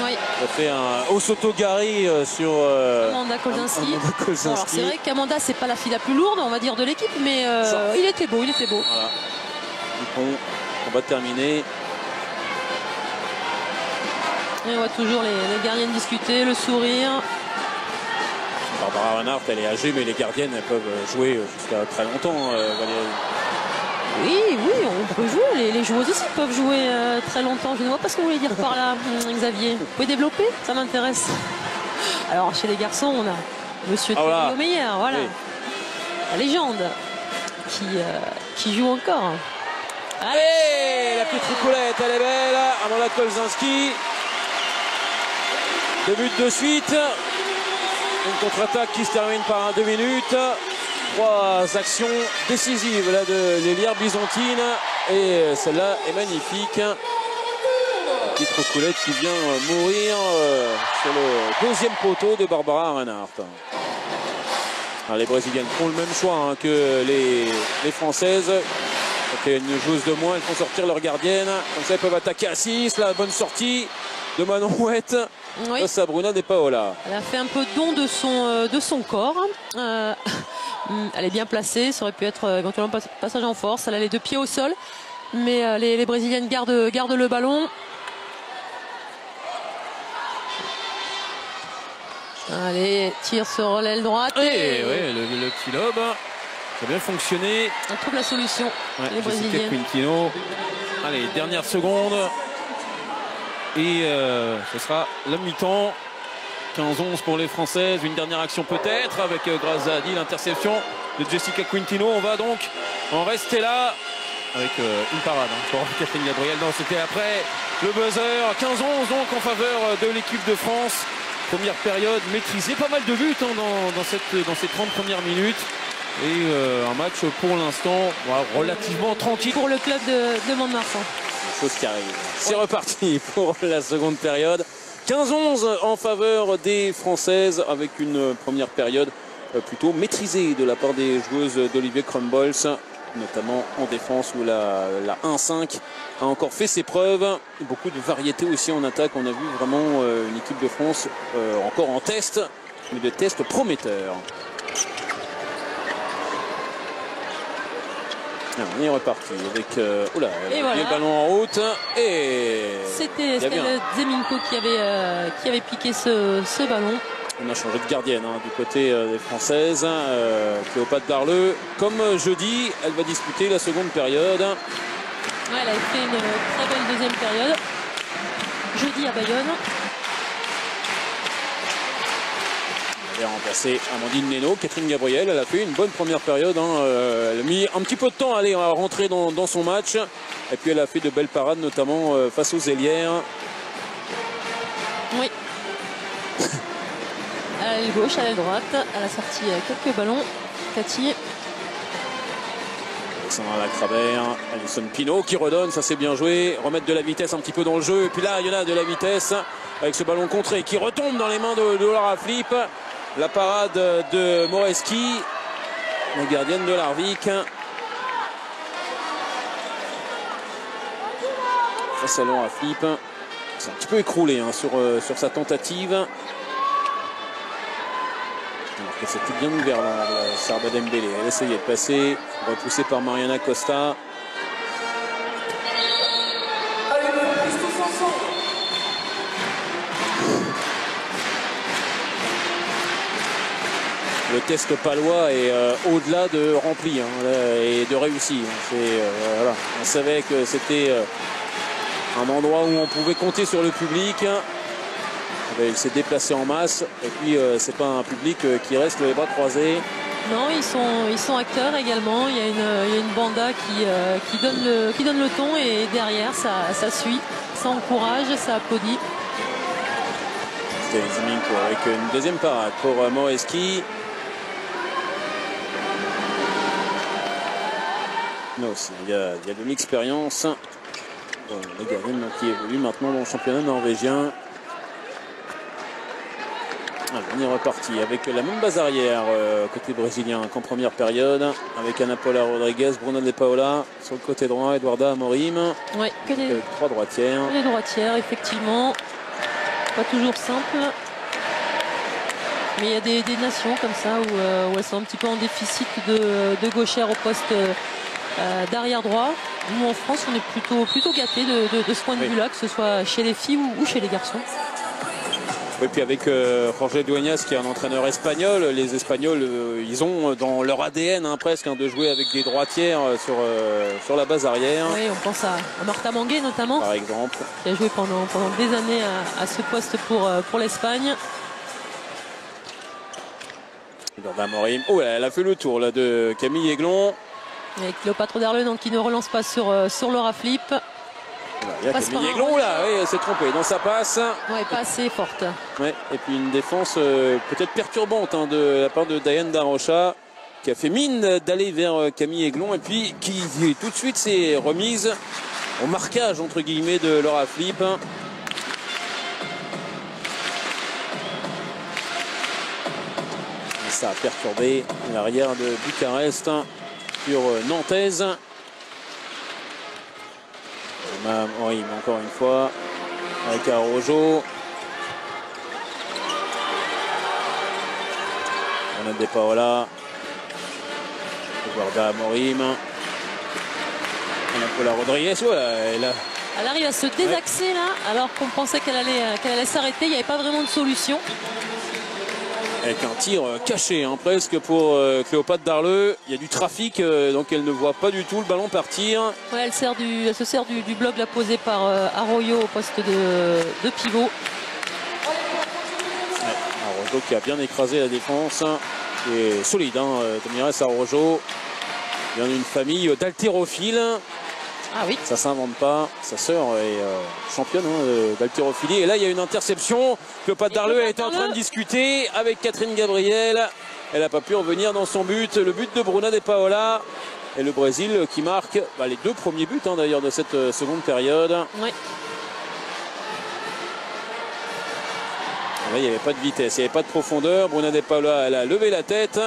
Oui. ça fait un Osoto-Gari euh, sur euh, Amanda Kolzinski. Alors c'est vrai qu'Amanda c'est pas la fille la plus lourde on va dire de l'équipe mais euh, il était beau il était beau Voilà. Dupont, combat terminé. Et on voit toujours les, les gardiennes discuter le sourire Barbara Reinhardt, elle est âgée, mais les gardiennes, elles peuvent jouer jusqu'à très longtemps, euh, Valérie. oui oui on peut jouer les, les joueuses aussi peuvent jouer euh, très longtemps je ne vois pas ce que vous voulez dire par là Xavier vous pouvez développer? Ça m'intéresse alors chez les garçons on a Monsieur Ah, voilà. Meyer voilà Oui. la légende qui, euh, qui joue encore Allez, la petite tricoulette, elle est belle. Amanda Kolzinski. Deux buts de suite. Une contre-attaque qui se termine par un deux minutes. Trois actions décisives là, de l'Hélière byzantine. Et celle-là est magnifique. Petite roucoulette qui vient euh, mourir euh, sur le deuxième poteau de Barbara Reinhardt. Alors, les Brésiliennes font le même choix hein, que les, les Françaises. Une joueuse de moins, elles font sortir leur gardienne. Comme ça, elles peuvent attaquer à 6. La bonne sortie de Manon Ouette oui. face à Bruna De Paola. Elle a fait un peu don de son, euh, de son corps. Euh, elle est bien placée. Ça aurait pu être euh, éventuellement pas- passage en force. Elle a les deux pieds au sol. Mais les, les Brésiliennes gardent, gardent le ballon. Allez, tire sur l'aile droite. Et et ouais, le, le petit lobe, ça a bien fonctionné. On trouve la solution. Ouais, les Jessica Brésiliennes. Quintino. Allez, dernière seconde. Et euh, ce sera la mi-temps. 15-11 pour les Françaises. Une dernière action peut-être avec euh, grâce à Adi, l'interception de Jessica Quintino. On va donc en rester là avec euh, une parade hein, pour Catherine Gabriel. Non, c'était après le buzzer. 15-11 donc en faveur de l'équipe de France. Première période maîtrisée. Pas mal de buts hein, dans, ces 30 premières minutes. Et euh, un match pour l'instant relativement tranquille. Pour le club de, de Mont-de-Marsan. C'est reparti pour la seconde période. 15-11 en faveur des Françaises avec une première période euh, plutôt maîtrisée de la part des joueuses d'Olivier Crumbles, notamment en défense où la, la 1-5 a encore fait ses preuves. Beaucoup de variété aussi en attaque. On a vu vraiment euh, une équipe de France euh, encore en test, mais de tests prometteurs. On est reparti avec euh, oula, Et le voilà. ballon en route et C'était Zeminko qui avait, euh, qui avait piqué ce, ce ballon. On a changé de gardienne hein, du côté euh, des Françaises. Euh, Cléopâtre Darleux, comme jeudi, elle va disputer la seconde période. Ouais, elle a fait une très belle deuxième période. Jeudi à Bayonne. Elle a remplacé Amandine Neno, Catherine Gabriel. Elle a fait une bonne première période. hein. Euh, Elle a mis un petit peu de temps à aller à rentrer dans, dans son match. Et puis elle a fait de belles parades, notamment euh, face aux ailières. Oui. à l'aile gauche, à l'aile droite. Elle a sorti euh, quelques ballons. Cathy. Alexandra Lacrabert, Alison Pinault qui redonne, ça c'est bien joué. Remettre de la vitesse un petit peu dans le jeu. Et puis là, il y en a de la vitesse avec ce ballon contré qui retombe dans les mains de, de Laura Flip. La parade de Moreski, la gardienne de l'Arvik. Face à Laura Flip. C'est un petit peu écroulé hein, sur, euh, sur sa tentative. C'était bien ouvert là, la Sarba Dembélé. Elle essayait de passer, repoussée par Mariana Costa. Le test palois est euh, au-delà de rempli hein, là, et de réussi. C'est, euh, voilà. On savait que c'était euh, un endroit où on pouvait compter sur le public. Eh ben, il s'est déplacé en masse et puis c'est pas un public qui reste les bras croisés. Non, ils sont, ils sont acteurs également. Il y a une, il y a une banda qui, qui, donne le, qui donne le ton et derrière, ça, ça suit. Ça encourage, ça applaudit. C'était avec une deuxième parade pour euh, Il y a, il y a de l'expérience. Bon, qui évolue maintenant dans le championnat norvégien. On est reparti avec la même base arrière euh, côté brésilien qu'en première période avec Ana Paula Rodriguez, Bruno De Paola sur le côté droit, Eduarda Amorim que des, avec trois droitières. les droitières, effectivement. Pas toujours simple. Mais il y a des, des nations comme ça où, euh, où elles sont un petit peu en déficit de, de gauchères au poste euh, d'arrière droit. Nous en France, on est plutôt, plutôt gâtés de, de- de ce point de Oui. vue-là, que ce soit chez les filles ou, ou chez les garçons. Et puis avec euh, Jorge Dueñas qui est un entraîneur espagnol, les Espagnols, euh, ils ont dans leur ADN hein, presque hein, de jouer avec des droitières euh, sur, euh, sur la base arrière, Oui, on pense à, à Marta Manguet notamment, par exemple. qui a joué pendant, pendant des années à, à ce poste pour, euh, pour l'Espagne. Amorim. Oh, elle a fait le tour là, de Camille Aiglon. Avec Cléopâtre Darle donc, qui ne relance pas sur, euh, sur Laura Flip. Il y a Passe Camille Aiglon là, oui, elle s'est trompée dans sa passe. Ouais, pas assez forte. Ouais, et puis une défense euh, peut-être perturbante hein, de la part de Diane Darocha qui a fait mine d'aller vers euh, Camille Aiglon et puis qui tout de suite s'est remise au marquage entre guillemets de Laura Flip. Ça a perturbé l'arrière de Bucarest sur euh, Nantaise. Morim, encore une fois avec Arrojo. On a des Paola. Eduarda Amorim. On a Rodriguez. Voilà, elle a- Elle arrive à se désaxer là, alors qu'on pensait qu'elle allait, euh, qu'elle allait s'arrêter. Il n'y avait pas vraiment de solution. Avec un tir euh, caché hein, presque pour euh, Cléopâtre Darleux. Il y a du trafic, euh, donc elle ne voit pas du tout le ballon partir. Ouais, elle, sert du, elle se sert du, du bloc là posé par euh, Arroyo au poste de, de pivot. Arrojo qui a bien écrasé la défense. Et solide, hein, Domires Arrojo. Il vient d'une famille d'haltérophiles. Ah oui. Ça s'invente pas. Sa sœur est euh, championne hein, d'haltérophilie. Et là, il y a une interception. Cléopâtre Et Darleux Cléopâtre était en train de discuter avec Catherine Gabriel. Elle n'a pas pu revenir dans son but. Le but de Bruna De Paola. Et le Brésil qui marque bah, les deux premiers buts hein, d'ailleurs de cette euh, seconde période. Là, Ouais. il n'y avait pas de vitesse, il n'y avait pas de profondeur. Bruna De Paola, elle a levé la tête.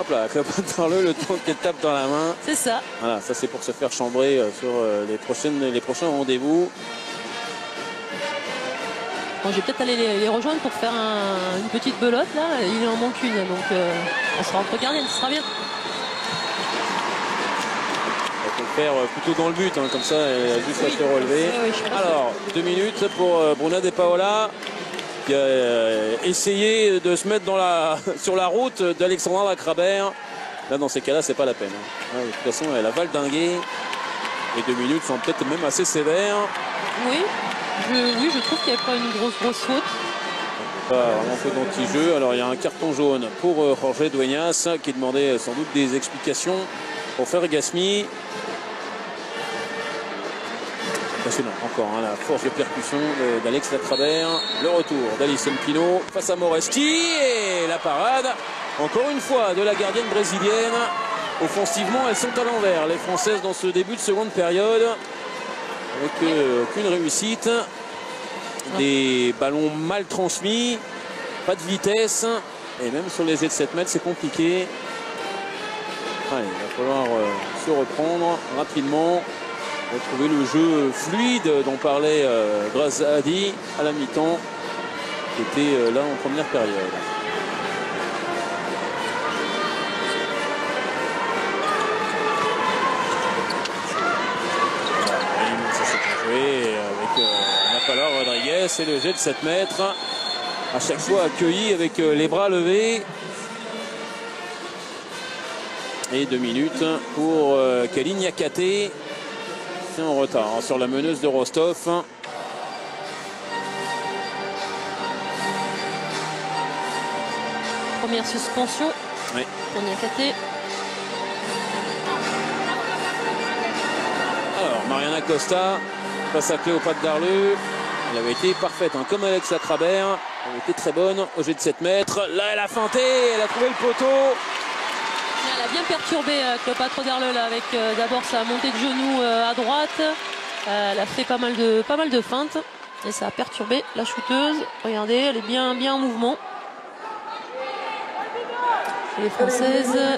Hop là, Cléopâtre Darleux, le temps qu'elle tape dans la main. C'est ça. Voilà, ça c'est pour se faire chambrer euh, sur euh, les, prochaines, les prochains rendez-vous. Bon, je vais peut-être aller les, les rejoindre pour faire un- une petite belote là. Il en manque une, donc euh, on sera entre gardiennes, ce sera bien. faire euh, plutôt dans le but, hein, comme ça elle a juste à se relever. Oui. Alors, deux minutes pour euh, Bruna De Paola euh, essayé de se mettre dans la, sur la route d'Alexandra Lacrabert. Là, dans ces cas-là, c'est pas la peine. hein. De toute façon, elle a valdingué. Les deux minutes sont peut-être même assez sévères. Oui, je, oui, je trouve qu'il n'y avait pas une grosse, grosse faute. Pas vraiment fait d'anti-jeu. Alors, il y a un carton jaune pour euh, Jorge Dueñas qui demandait sans doute des explications pour faire Gasmi. Passionnant encore hein, la force de percussion d'Alex Lacrabert. Le retour d'Alison Pino face à Moreski et la parade encore une fois de la gardienne brésilienne. Offensivement, elles sont à l'envers, les Françaises dans ce début de seconde période. Avec euh, aucune réussite. Des ballons mal transmis, pas de vitesse. Et même sur les jets de 7 mètres, c'est compliqué. Allez, il va falloir euh, se reprendre rapidement retrouver le jeu fluide dont parlait euh, Grazadi à la mi-temps, qui était euh, là en première période. Ça s'est joué avec euh, Rodriguez et le jet de 7 mètres. À chaque fois accueilli avec euh, les bras levés. Et deux minutes pour Kalin Yakate en retard hein, sur la meneuse de Rostov. Première suspension Oui. pour Niakate. Alors, Mariana Costa face à Cléopâtre Darleux. Elle avait été parfaite, hein, comme Alex Lacrabert. Elle était très bonne au jet de 7 mètres. Là, elle a feinté, elle a trouvé le poteau. Elle a bien perturbé euh, Cléopâtre Darleux là, avec euh, d'abord sa montée de genoux euh, à droite. Euh, elle a fait pas mal de, pas mal de feintes et ça a perturbé la shooteuse. Regardez, elle est bien, bien en mouvement. Les Françaises, euh,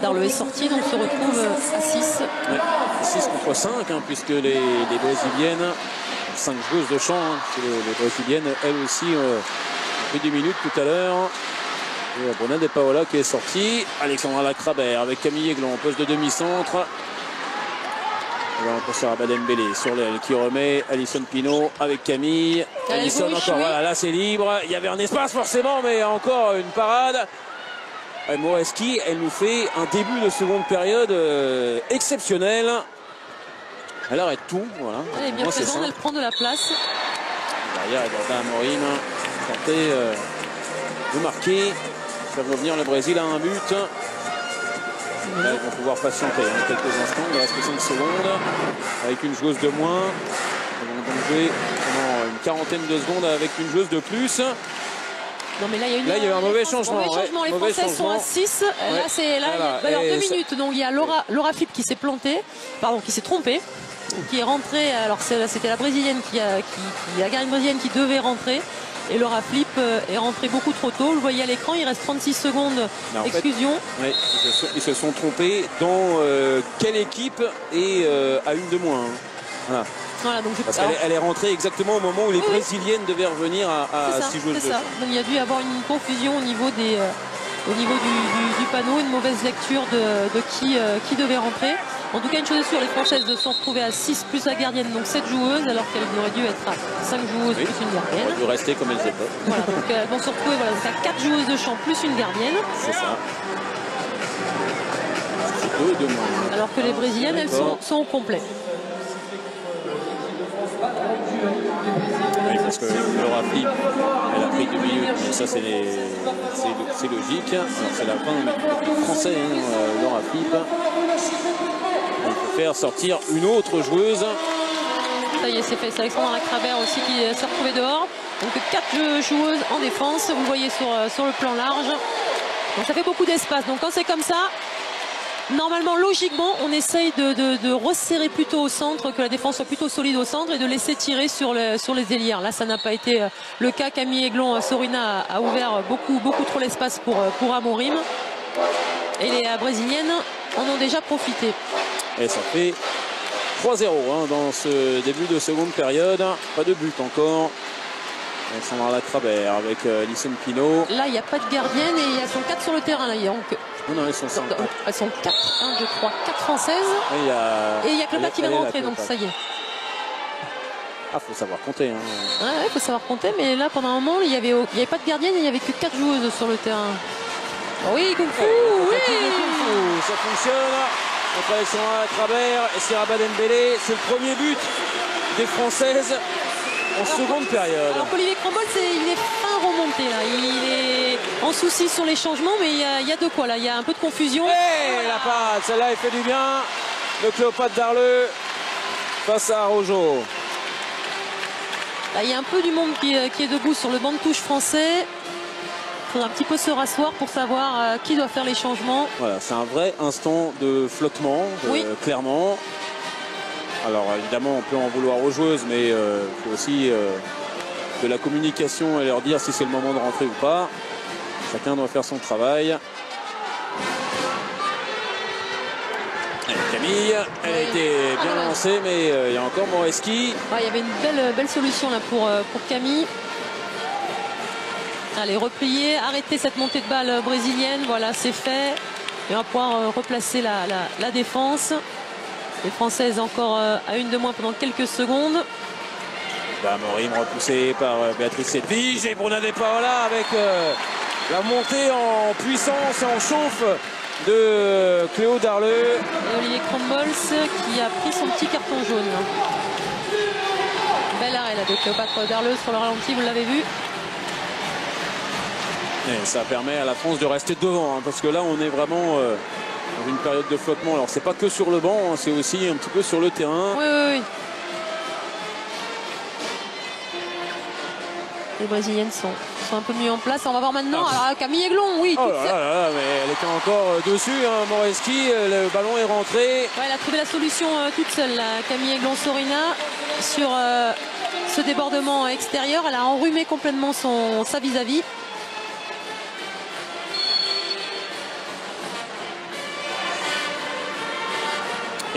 Darleux est sortie, donc se retrouve euh, à 6. Ouais, 6 contre 5, hein, puisque les, Brésiliennes, 5 joueuses de champ, hein, les, Brésiliennes, elles aussi, euh, ont fait 10 minutes tout à l'heure. Et Bruna De Paola qui est sortie. Alexandra Lacrabert avec Camille Aiglon en poste de demi-centre. Pour Sarah Badembele sur l'aile qui remet Alison Pino avec Camille. Alison encore, voilà, là c'est libre. Il y avait un espace forcément, mais encore une parade. Moreski, elle nous fait un début de seconde période euh, exceptionnel. Elle arrête tout, voilà. Elle est bien présente, elle prend de la place. Derrière, Eduarda Amorim tenter euh, de marquer, faire revenir le Brésil à un but. Là, ils vont pouvoir patienter hein, quelques instants, il reste que 5 secondes. Avec une joueuse de moins. Ils vont donc jouer pendant une quarantaine de secondes avec une joueuse de plus. Non mais là il y a, une- Là, il y a eu un mauvais changement, mauvais ouais. changement. Les Mauvais Françaises sont à changement. 6. Là Ouais. c'est là il y a- alors, deux ça- minutes. Donc il y a Laura, Laura Flip qui s'est plantée, pardon, qui s'est trompée, qui est rentrée. Alors c'était la brésilienne qui a, qui, qui- la brésilienne qui devait rentrer. Et Laura Flip euh, est rentrée beaucoup trop tôt. Vous le voyez à l'écran, il reste 36 secondes d'exclusion. Ils, se sont, ils se sont trompés dans euh, quelle équipe et euh, à une de moins. hein. Voilà. Voilà, donc je- Parce alors, qu'elle elle est rentrée exactement au moment où les Oui, oui. Brésiliennes devaient revenir à, à ça, 6 joueuses c'est de ça. champ. Donc il y a dû y avoir une confusion au niveau, des, euh, au niveau du, du- du panneau, une mauvaise lecture de, de qui, qui devait rentrer. En tout cas, une chose est sûre, les Françaises se sont retrouvées à 6 plus la gardienne, donc 7 joueuses, alors qu'elles auraient dû être à 5 joueuses Oui. plus une Elles gardienne. auraient dû rester comme elles étaient. Voilà, donc euh, elles vont se retrouver voilà, à 4 joueuses de champ plus une gardienne, C'est ça. Alors que les Brésiliennes, elles sont, au complet. Oui, parce que Laura Flip, elle a pris deux minutes, mais ça c'est logique. Alors c'est la fin du français, hein, Laura Flip. Faire sortir une autre joueuse. Ça y est, c'est fait. C'est Alexandra Lacrabert aussi qui s'est retrouvée dehors. Donc 4 joueuses en défense, vous voyez sur, euh, sur le plan large. Donc ça fait beaucoup d'espace. Donc quand c'est comme ça, normalement, logiquement, on essaye de, resserrer plutôt au centre, que la défense soit plutôt solide au centre et de laisser tirer sur, sur les ailières. Là, ça n'a pas été euh, le cas. Camille Aiglon, euh, Sorina a, ouvert beaucoup, beaucoup trop l'espace pour, pour Amorim. Et les Brésiliennes en ont déjà profité. Et ça fait 3-0 hein, dans ce début de seconde période. Pas de but encore. Alexandra Lacrabert avec euh, Alison Pino. Là, il n'y a pas de gardienne et elles sont 4 sur le terrain. Là. Donc, Non, non, ils sont 5. elles sont 4, 1, 2, 3, 4 françaises. Il y a, Et il y a qui vient de rentrer, donc ça y est. Ah, faut savoir compter. Hein. Ouais, il faut savoir compter, mais là, pendant un moment, il n'y avait, il y avait pas de gardienne et il n'y avait que 4 joueuses sur le terrain. Oui, Kung Fu, oui Ça fonctionne. Entre Alexandra Lacrabert et Sierra Badembele. C'est le premier but des Françaises en seconde période. Alors qu'Olivier Crambol, c'est- il est fin remonté là. Il est en souci sur les changements, mais il y, a, il y a de quoi là. Il y a un peu de confusion. Et la parade, celle-là, elle fait du bien. Le Cléopâtre d'Arleux face à Rojo. Là, il y a un peu du monde qui, est- qui est debout sur le banc de touche français. Faudra un petit peu se rasseoir pour savoir euh, qui doit faire les changements. Voilà, c'est un vrai instant de flottement, euh, Oui. clairement. Alors évidemment, on peut en vouloir aux joueuses, mais il faut aussi euh, de la communication et leur dire si c'est le moment de rentrer ou pas. Chacun doit faire son travail. Camille, elle a été Ah, bien dommage. lancée, mais euh, il y a encore Moreski. Ah, il y avait une belle, belle solution là pour, euh, pour Camille. Allez, replier, arrêter cette montée de balle brésilienne. Voilà, c'est fait. Et on va pouvoir euh, replacer la, la- la défense. Les Françaises encore euh, à une de moins pendant quelques secondes. Bah, Morim repoussé par euh, Béatrice Edwige et Bruna De Paola avec euh, la montée en puissance et en chauffe de Cléo Darleux. Et Olivier Crombols qui a pris son petit carton jaune. Bel arrêt là de Cléopâtre Darleux sur le ralenti, vous l'avez vu. Et ça permet à la France de rester devant hein, parce que là on est vraiment euh, dans une période de flottement. Alors c'est pas que sur le banc, hein, c'est aussi un petit peu sur le terrain. Oui, oui, oui. Les Brésiliennes sont, sont un peu mieux en place. On va voir maintenant. Ah. Alors, Camille Aiglon, oui. Oh toute là seule. là là, mais elle était encore euh, dessus, hein, Moreski, euh, le ballon est rentré. Ouais, elle a trouvé la solution euh, toute seule, là, Camille Aiglon-Sorina, sur euh, ce débordement extérieur. Elle a enrhumé complètement son, sa vis-à-vis.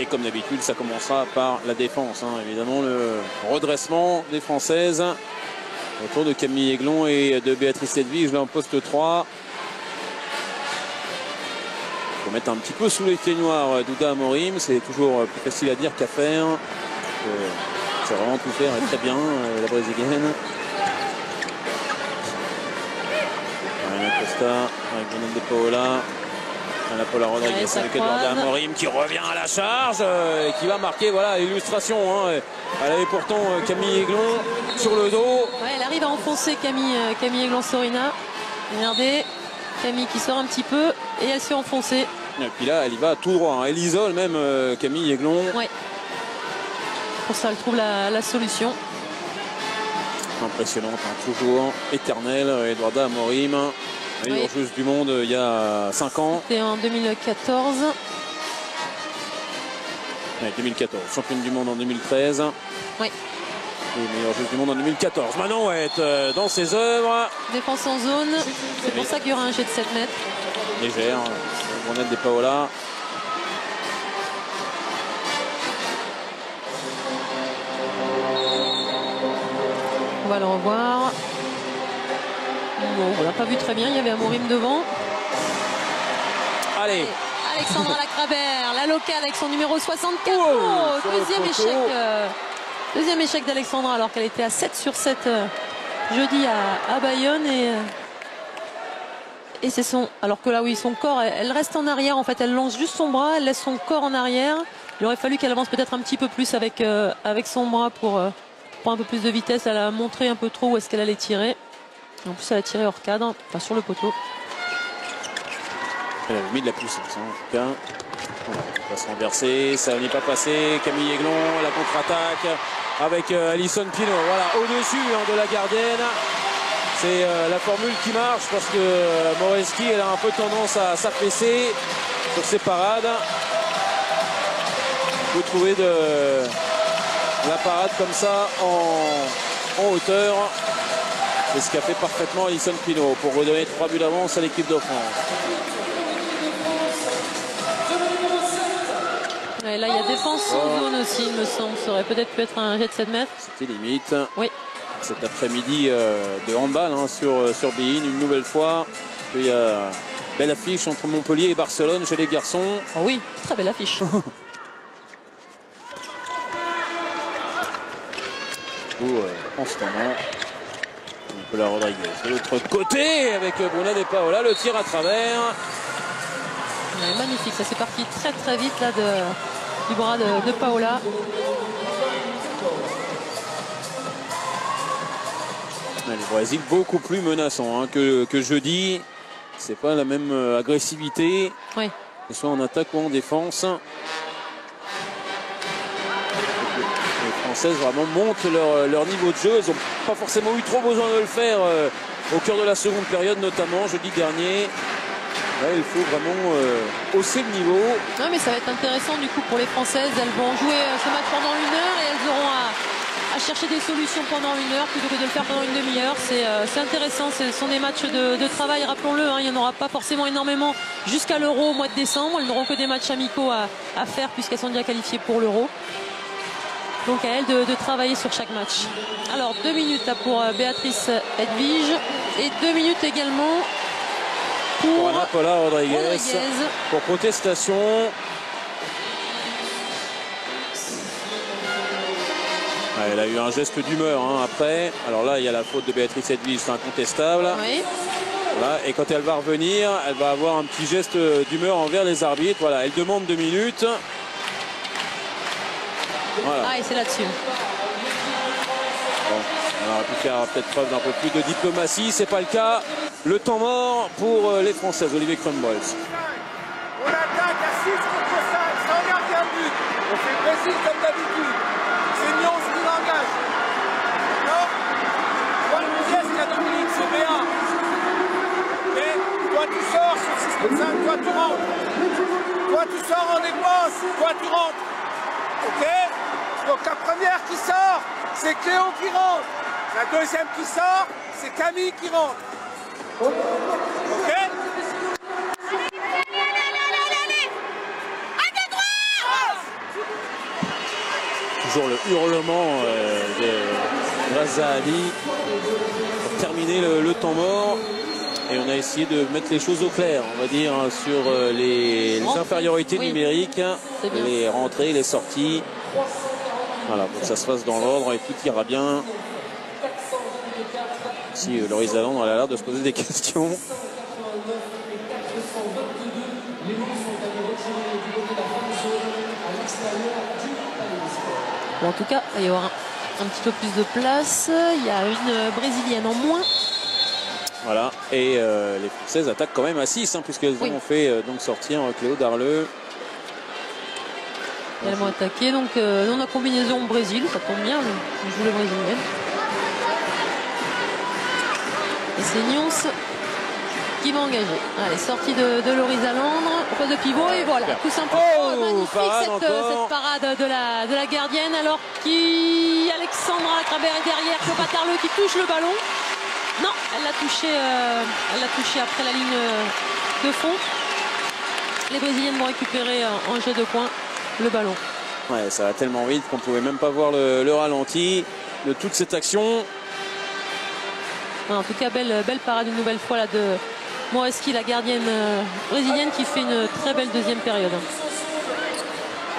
Et comme d'habitude, ça commencera par la défense. hein. Évidemment, le redressement des Françaises. Autour de Camille Aiglon et de Béatrice Edwige, là en poste 3. Il faut mettre un petit peu sous les pieds noirs euh, Douda Amorim. C'est toujours euh, plus facile à dire qu'à faire. Euh, C'est vraiment tout faire très bien, la brésilienne. Costa avec Bruna De Paola. La Paula Rodriguez Eduardo croise. Amorim qui revient à la charge euh, et qui va marquer voilà l'illustration. hein. Elle avait pourtant euh, Camille Aiglon sur le dos. Ouais, elle arrive à enfoncer Camille, euh, Camille Aiglon-Sorina. Regardez, Camille qui sort un petit peu et elle s'est enfoncée. Et puis là, elle y va tout droit. hein. Elle isole même euh, Camille Aiglon. Ouais. Pour ça, elle trouve la, la solution. Impressionnante, hein, toujours éternelle. Eduarda Amorim, meilleure Oui. joueuse du monde euh, il y a 5 ans. C'était en 2014. Ouais, 2014. Championne du monde en 2013. Oui. Et meilleure joueuse du monde en 2014. Manon va être euh, dans ses œuvres. Défense en zone. C'est pour ça qu'il y aura un jet de 7 mètres. Légère. Brunette de Paola. On va le revoir. Bon, on l'a pas vu très bien. Il y avait Amorim devant. Allez. Alexandra Lacrabert, la locale avec son numéro 64. Oh, Oh, sur le deuxième échec. euh, deuxième échec d'Alexandra alors qu'elle était à 7 sur 7 euh, jeudi à, à Bayonne. Et, euh, et c'est son. Alors que là, oui, son corps, elle, elle reste en arrière. En fait, elle lance juste son bras, elle laisse son corps en arrière. Il aurait fallu qu'elle avance peut-être un petit peu plus avec, euh, avec son bras pour, euh, pour un peu plus de vitesse. Elle a montré un peu trop où est-ce qu'elle allait tirer. En plus, elle a tiré hors cadre, enfin sur le poteau. Elle avait mis de la puissance hein, en tout cas. Va se renverser, ça n'est pas passé. Camille Aiglon, la contre-attaque avec euh, Alison Pino. Voilà, au-dessus hein, de la gardienne. C'est euh, la formule qui marche parce que euh, Moreski elle a un peu tendance à s'affaisser sur ses parades. Vous trouvez de la parade comme ça en hauteur. C'est ce qu'a fait parfaitement Alison Pino pour redonner trois buts d'avance à l'équipe de France. Là, il y a défense en zone aussi, il me semble. Ça aurait peut-être pu être un jet de 7 mètres. C'était limite. Oui. cet après-midi euh, de handball hein, sur, euh, sur Bein. Une nouvelle fois, il y a belle affiche entre Montpellier et Barcelone chez les garçons. Oh oui, très belle affiche. Où, euh, en ce moment, Nicolas Rodriguez de l'autre côté avec Bruna De Paola. Le tir à travers. Ouais, magnifique, ça c'est parti très très vite là de, du bras de, de Paola. Ouais, Le Brésil beaucoup plus menaçant hein, que, que jeudi. C'est pas la même euh, agressivité, Oui, que ce soit en attaque ou en défense. Françaises vraiment montent leur, leur niveau de jeu. Elles n'ont pas forcément eu trop besoin de le faire euh, au cœur de la seconde période, notamment jeudi dernier. Il faut vraiment euh, hausser le niveau. non, mais ça va être intéressant du coup pour les Françaises. Elles vont jouer euh, ce match pendant une heure et elles auront à, chercher des solutions pendant une heure plutôt que de le faire pendant une demi-heure. C'est euh, intéressant, ce sont des matchs de, de travail, rappelons-le. hein. il n'y en aura pas forcément énormément jusqu'à l'Euro au mois de décembre. Elles n'auront que des matchs amicaux à, à faire puisqu'elles sont déjà qualifiées pour l'Euro. Donc à elles de, de travailler sur chaque match. Alors deux minutes là pour euh, Béatrice Edwige et deux minutes également Pour pour Paula Rodriguez. Rodriguez. Pour protestation. Ouais, elle a eu un geste d'humeur hein, après. Alors là, il y a la faute de Béatrice Edwige, c'est incontestable. Oui. Voilà. Et quand elle va revenir, elle va avoir un petit geste d'humeur envers les arbitres. Voilà, elle demande deux minutes. Voilà. Ah et c'est là-dessus. Bon, on aurait pu faire peut-être preuve d'un peu plus de diplomatie. C'est pas le cas. Le temps mort pour euh, les Françaises, Olivier Crumbles. On attaque à 6 contre 5, sans gardien de but. On fait le Brésil comme d'habitude. C'est Nyons qui l'engage. Non Toi, le Mouziès qui a Dominique, c'est BA. Mais toi, tu sors sur 6 contre 5, toi, tu rentres. Toi, tu sors en défense, toi, tu rentres. Ok Donc la première qui sort, c'est Cléo qui rentre. La deuxième qui sort, c'est Camille qui rentre. Ok Toujours le hurlement euh, de Raza Ali pour terminer le, temps mort. Et on a essayé de mettre les choses au clair, on va dire, hein, sur euh, les, infériorités numériques, les rentrées, les sorties. Voilà, pour que ça se fasse dans l'ordre et tout ira bien. Si euh, Loris a l'air de se poser des questions. Bon, en tout cas, il va y avoir un, un petit peu plus de place. Il y a une euh, brésilienne en moins. Voilà, et euh, les Françaises attaquent quand même à 6, hein, puisqu'elles Oui. ont fait euh, donc sortir Cléo Darleux. Également attaqué. Donc, euh, nous, on a combinaison au Brésil. Ça tombe bien. On joue les brésiliennes. Et c'est Nyons qui va engager. Allez, sortie de, de Loris Alandre. De pivot. Et voilà, tout simplement. Oh, magnifique parade cette, euh, cette parade de la, de la gardienne. Alors qui Alexandra Grabert est derrière. Cléopâtre Darleux qui touche le ballon. Non, elle l'a touché, euh, elle l'a touché après la ligne de fond. Les Brésiliennes vont récupérer en jeu de points le ballon. Ouais, ça va tellement vite qu'on pouvait même pas voir le, le ralenti de toute cette action. En tout cas, belle, belle parade une nouvelle fois là, de Moreski, la gardienne euh, brésilienne qui fait une très belle deuxième période.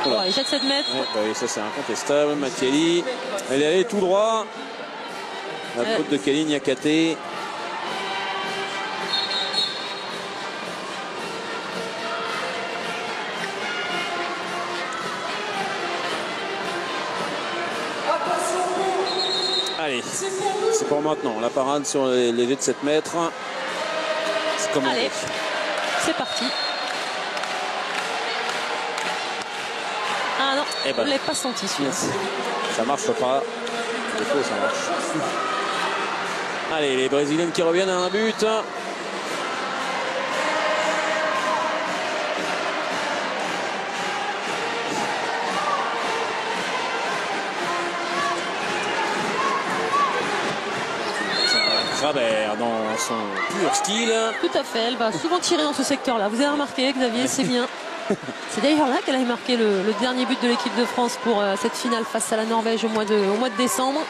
Voilà. Il jette 7 mètres. Ouais, bah oui, ça c'est incontestable. Mathieli, elle est allée tout droit. La Euh. faute de Kelly Niakate. Pour maintenant. La parade sur les, les jets de 7 mètres. C'est comme Allez. C'est parti. Ah non, Eh ben. on ne l'a pas senti celui-là. Ça marche pas. Des fois, ça marche. Allez, les Brésiliennes qui reviennent à un but. Dans son pur style. Tout à fait, elle va souvent tirer dans ce secteur-là. Vous avez remarqué, Xavier, c'est bien. C'est d'ailleurs là qu'elle a marqué le, le dernier but de l'équipe de France pour euh, cette finale face à la Norvège au mois de, au mois de décembre.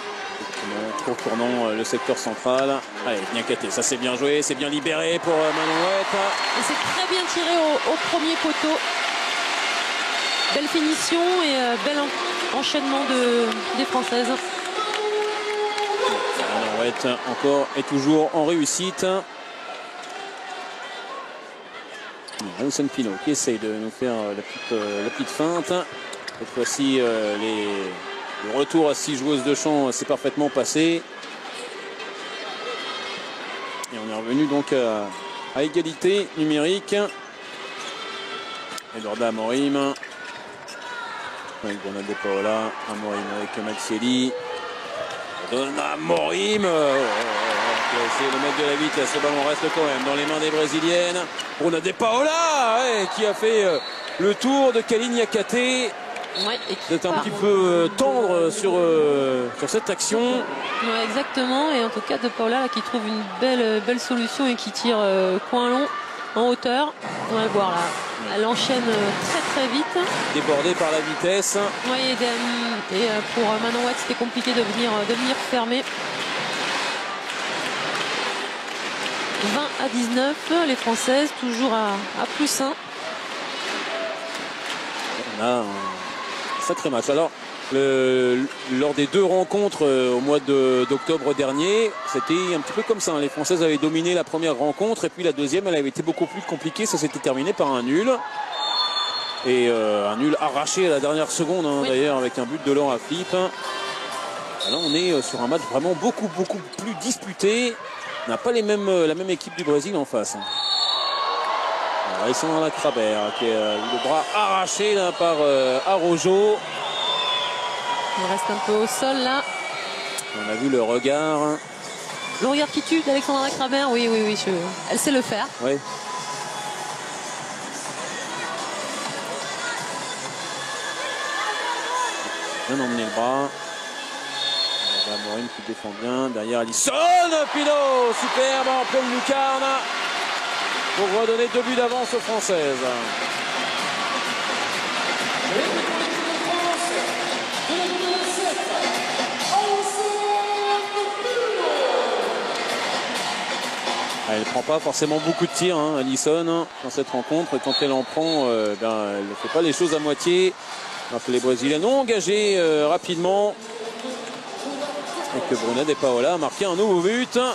Retournons euh, le secteur central. Allez, bien caté, ça c'est bien joué, c'est bien libéré pour euh, Manon Ouette. Et c'est très bien tiré au, au premier poteau. Belle finition et euh, bel en- enchaînement de, des Françaises. Encore et toujours en réussite. Alison Pino qui essaye de nous faire euh, la petite, euh, la petite feinte. Cette fois-ci, euh, le retour à six joueuses de champ s'est parfaitement passé. Et on est revenu donc à, égalité numérique. Eduarda Amorim. Avec Bernard De Paola. Amorim avec Maxielli. On donne à Amorim. euh, qui a essayé de mettre de la vitesse. Le ballon reste quand même dans les mains des Brésiliennes. Bruna De Paola ouais, qui a fait euh, le tour de Kaline Yakate. Ouais, C'est un petit peu euh, tendre sur, euh, sur cette action. Ouais, exactement. Et en tout cas, De Paula là, qui trouve une belle, belle solution et qui tire euh, coin long en hauteur. On va le voir là. Elle enchaîne très très vite. Débordé par la vitesse. Ouais, et, euh, et, euh, pour euh, Manon Watt, c'était compliqué de venir, de venir fermer. 20 à 19, les Françaises toujours à, à plus 1. On a un sacré match. Alors, le- lors des deux rencontres au mois de- d'octobre dernier, c'était un petit peu comme ça. hein. Les Françaises avaient dominé la première rencontre et puis la deuxième, elle avait été beaucoup plus compliquée. Ça s'était terminé par un nul. Et euh, un nul arraché à la dernière seconde, hein, Oui. d'ailleurs, avec un but de Laura Flip. Là, on est euh, sur un match vraiment beaucoup, beaucoup plus disputé. On n'a pas les mêmes, euh, la même équipe du Brésil en face. Alors, ils sont dans la Crabère, qui a eu le bras arraché là, par euh, Arojo. Il reste un peu au sol là. On a vu le regard. Le regard qui tue d'Alexandra Kramer, oui, oui, oui, je- elle sait le faire. Ouais. Bien emmené le bras. Il y a Morin qui défend bien. Derrière Alisson. Pino Superbe en pleine lucarne. Pour redonner deux buts d'avance aux Françaises. Et pour l'équipe de France, de la numéro 7, Alison Ah, Elle ne prend pas forcément beaucoup de tirs, hein, Allison, dans cette rencontre. Quand elle en prend, euh, ben, elle ne fait pas les choses à moitié. Alors que les Brésiliens ont engagé euh, rapidement. Et que Bruna De Paola a marqué un nouveau but. Allez,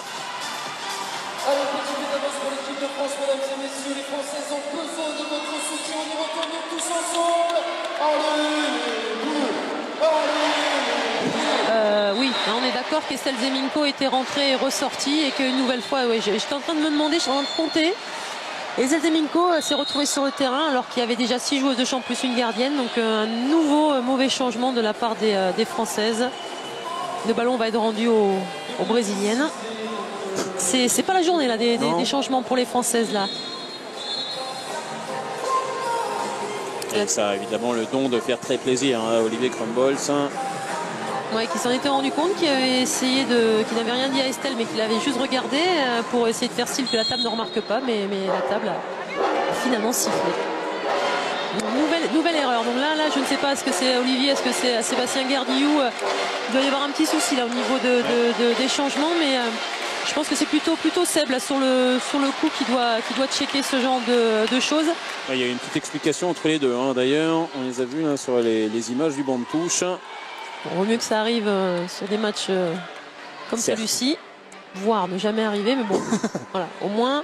petit but d'avance pour l'équipe de France, mesdames et messieurs. Les Françaises ont besoin de votre soutien. On y retourne tous ensemble. Allez, les Bleus Allez, Euh, oui, on est d'accord qu'Estelle Zeminko était rentrée et ressortie et qu'une nouvelle fois, j'étais en train de me demander, je suis en train de compter. Estelle Zeminko euh, s'est retrouvée sur le terrain alors qu'il y avait déjà six joueuses de champ plus une gardienne. Donc euh, un nouveau euh, mauvais changement de la part des, des Françaises. Le ballon va être rendu aux, aux Brésiliennes. C'est pas la journée là des, des- Non. des changements pour les Françaises là. Et ça a évidemment le don de faire très plaisir hein, à Olivier Crumbolz. Ouais, qui s'en était rendu compte, qui avait essayé de, qui n'avait rien dit à Estelle, mais qu'il avait juste regardé euh, pour essayer de faire style que la table ne remarque pas, mais, la table a finalement sifflé. Nouvelle, nouvelle erreur. Donc là, là, je ne sais pas, est-ce que c'est Olivier, est-ce que c'est Sébastien Gardiou euh, Il doit y avoir un petit souci là au niveau de, de- de- des changements, mais euh, je pense que c'est plutôt plutôt Seb là, sur le sur le coup qui doit qui doit checker ce genre de, choses. Il y a une petite explication entre les deux. hein. D'ailleurs, on les a vus là, sur les images du banc de touche. Bon, vaut mieux que ça arrive euh, sur des matchs euh, comme celui-ci, voire ne jamais arriver, mais bon, voilà, au moins.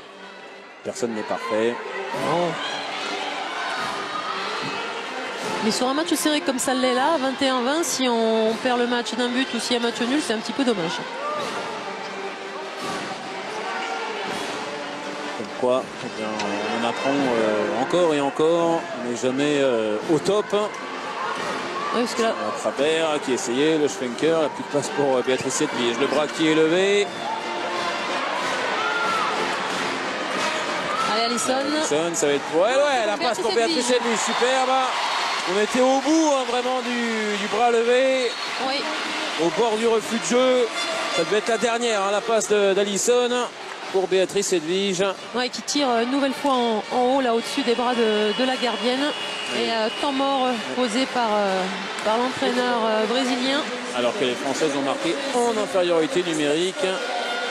Personne n'est parfait. Mais sur un match serré comme ça l'est là, 21-20, si on perd le match d'un but ou y a un match nul, c'est un petit peu dommage. Comme quoi, eh bien, on apprend euh, encore et encore. On n'est jamais au top. Ouais, parce que là, La Trabert qui essayait, le Schwenker, la petite passe pour euh, Béatrice Edwige. Le bras qui est levé. allez Alison. Son, ça va être pour elle. Ouais, la passe pour Béatrice Edwige, superbe. On était au bout hein, vraiment du, du bras levé, Oui, au bord du refus de jeu. Ça devait être la dernière, hein, la passe de- d'Alison pour Béatrice Edwige. ouais, qui tire une nouvelle fois en, en haut là au-dessus des bras de, de la gardienne. Et euh, temps mort euh, posé par, euh, par l'entraîneur euh, brésilien. Alors que les Françaises ont marqué en infériorité numérique.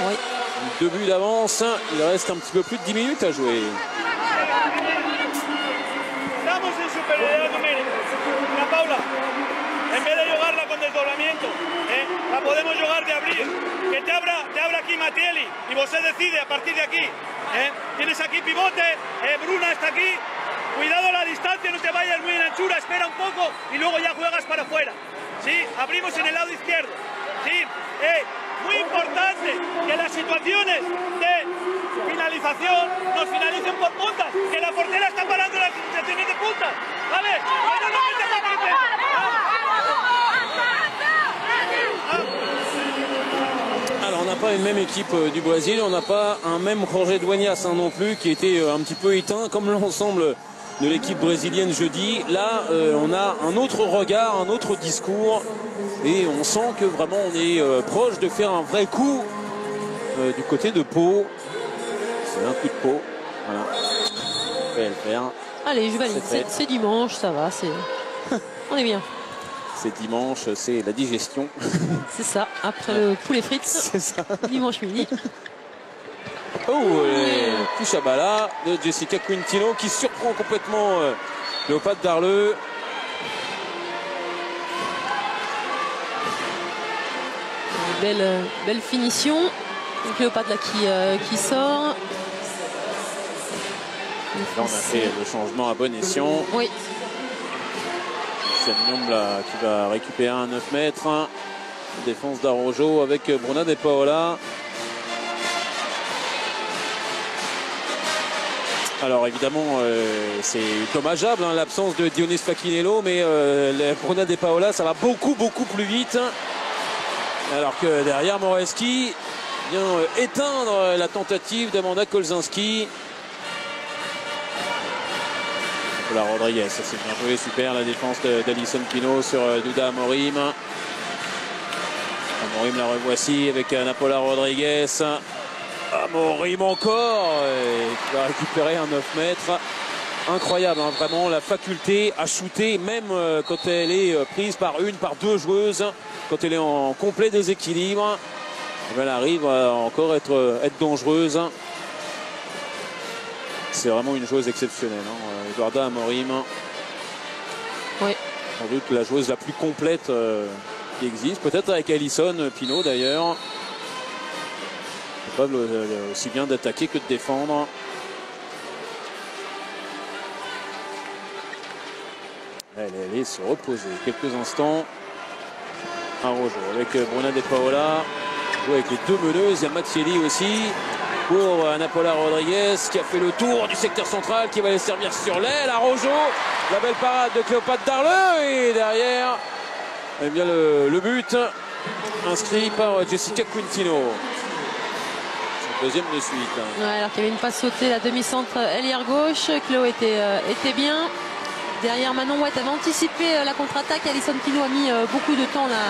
Oui. Deux buts d'avance. Il reste un petit peu plus de 10 minutes à jouer. Estamos en superioridad numérica. La Paula, en vez de jugarla con desdoblamiento, ¿eh? la podemos jugar Que te abra, te abra aquí Matieli y vos decide a partir de aquí. ¿eh? Tienes aquí pivote, ¿eh? Bruna está aquí. Cuidado la distancia, no te vayas muy en anchura, espera un poco y luego ya juegas para afuera. ¿Sí? Abrimos en el lado izquierdo. ¿Sí? ¿Eh? Muy importante que las situaciones de finalización nos finalicen por puntas, que la portera está parando las situaciones de puntas. ¿Vale? Que no nos metas pas une même équipe euh, du Brésil, on n'a pas un même Jorge Dueñas hein, non plus qui était euh, un petit peu éteint comme l'ensemble de l'équipe brésilienne jeudi. Là euh, on a un autre regard, un autre discours et on sent que vraiment on est euh, proche de faire un vrai coup euh, du côté de Pau. C'est un coup de Pau. Voilà. Le faire. Allez, je valide. C'est dimanche, ça va. c'est On est bien. C'est dimanche, c'est la digestion. C'est ça. Après le poulet frites, c'est ça. dimanche midi. Oh, et touche à bala de Jessica Quintino qui surprend complètement euh, Léopâtre Darleux. Belle, euh, belle finition. Donc là qui, euh, qui sort. Là, on a fait le changement à bon escient. Oui, C'est là qui va récupérer un 9 mètres. Défense d'Arojo avec Bruna De Paola. Alors évidemment, euh, c'est dommageable hein, l'absence de Dionis Fakinello, mais euh, Bruna De Paola, ça va beaucoup beaucoup plus vite. Alors que derrière Moreski vient euh, éteindre la tentative d'Amanda Kolzinski. Rodriguez, c'est bien joué, super la défense d'Alison Pino sur euh, Duda Amorim. Amorim la revoici avec euh, Napola Rodriguez. Amorim encore, euh, qui va récupérer un 9 mètres. Incroyable, hein, vraiment la faculté à shooter, même quand elle est prise par une, par deux joueuses, quand elle est en complet déséquilibre, elle arrive encore être, être dangereuse. C'est vraiment une joueuse exceptionnelle. hein. Euh, Eduarda Amorim. Oui. Sans doute la joueuse la plus complète euh, qui existe. Peut-être avec Alison Pino d'ailleurs. Capable euh, aussi bien d'attaquer que de défendre. Elle est allée se reposer quelques instants. Un rejour avec euh, Bruna De Paola. Joue avec les deux meneuses. Il y a Mattielli aussi pour euh, Napola Rodriguez qui a fait le tour du secteur central qui va les servir sur l'aile à Rojo. La belle parade de Cléopâtre Darleux et derrière eh bien, le, but inscrit par euh, Jessica Quintino. Deuxième de suite. Ouais, alors qu'il y avait une passe sautée, la demi-centre ailière gauche. Cléo était, euh, était bien. Derrière Manon White avait anticipé euh, la contre-attaque. Alison Pino a mis euh, beaucoup de temps là,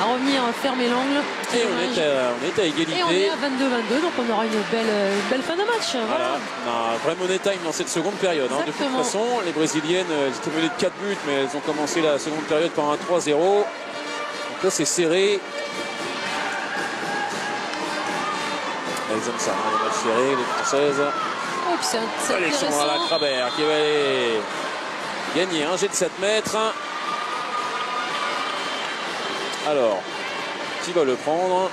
à revenir euh, fermer l'angle. Et on est à, on est à égalité. Et on est à 22-22, donc on aura une belle, euh, une belle fin de match. Voilà. Voilà, a un vrai money time dans cette seconde période. hein. De toute façon, les Brésiliennes, euh, elles étaient menées de 4 buts, mais elles ont commencé la seconde période par un 3-0. Donc là, c'est serré. Elles aiment ça, hein, les matchs serrés, les Françaises. Oh, c'est Alexandra. Lacrabert qui va aller gagner un jet de 7 mètres. Alors, qui va le prendre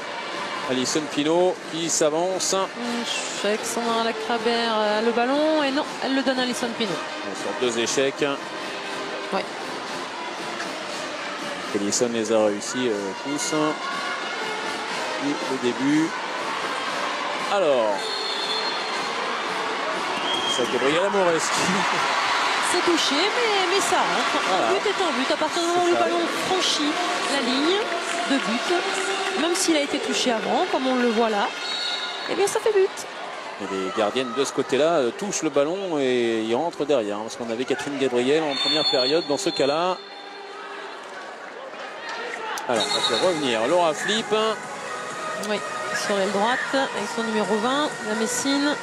Alison Pino qui s'avance. Alexandra Lacrabert a le ballon et non, elle le donne à Alison Pino. sur deux échecs. Ouais. Ellison les a réussi euh, tous. Et le début. Alors. C'est Gabriela Moreski. C'est touché, mais, mais ça rentre. Voilà. Un but est un but. À partir du moment où le ballon franchit la ligne de but, même s'il a été touché avant, comme on le voit là, eh bien ça fait but. Et les gardiennes de ce côté-là euh, touchent le ballon et ils rentrent derrière. parce qu'on avait Catherine Gabriel en première période dans ce cas-là. Alors, on va faire revenir Laura Flip. Oui, sur l'aile droite, avec son numéro 20, la Messine.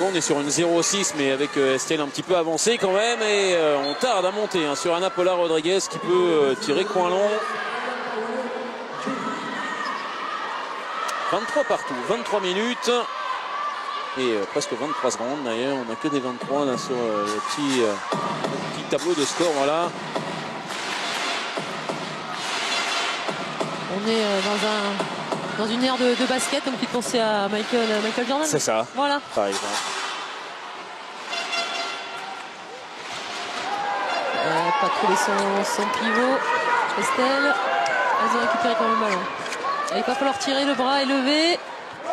On est sur une 0-6, mais avec euh, Estelle un petit peu avancée quand même. Et euh, on tarde à monter hein, sur Anna Paula Rodriguez qui peut euh, tirer coin long. 23 partout, 23 minutes. Et presque 23 secondes d'ailleurs. On n'a que des 23 là sur le petit, le petit tableau de score. Voilà. On est dans, un, dans une ère de, de basket, donc il pensait à Michael, euh, Michael Jordan. C'est ça, Voilà. par exemple. N'a pas trouvé son, son pivot. Estelle. Elles ont récupéré quand même le ballon. Il va falloir tirer le bras élevé.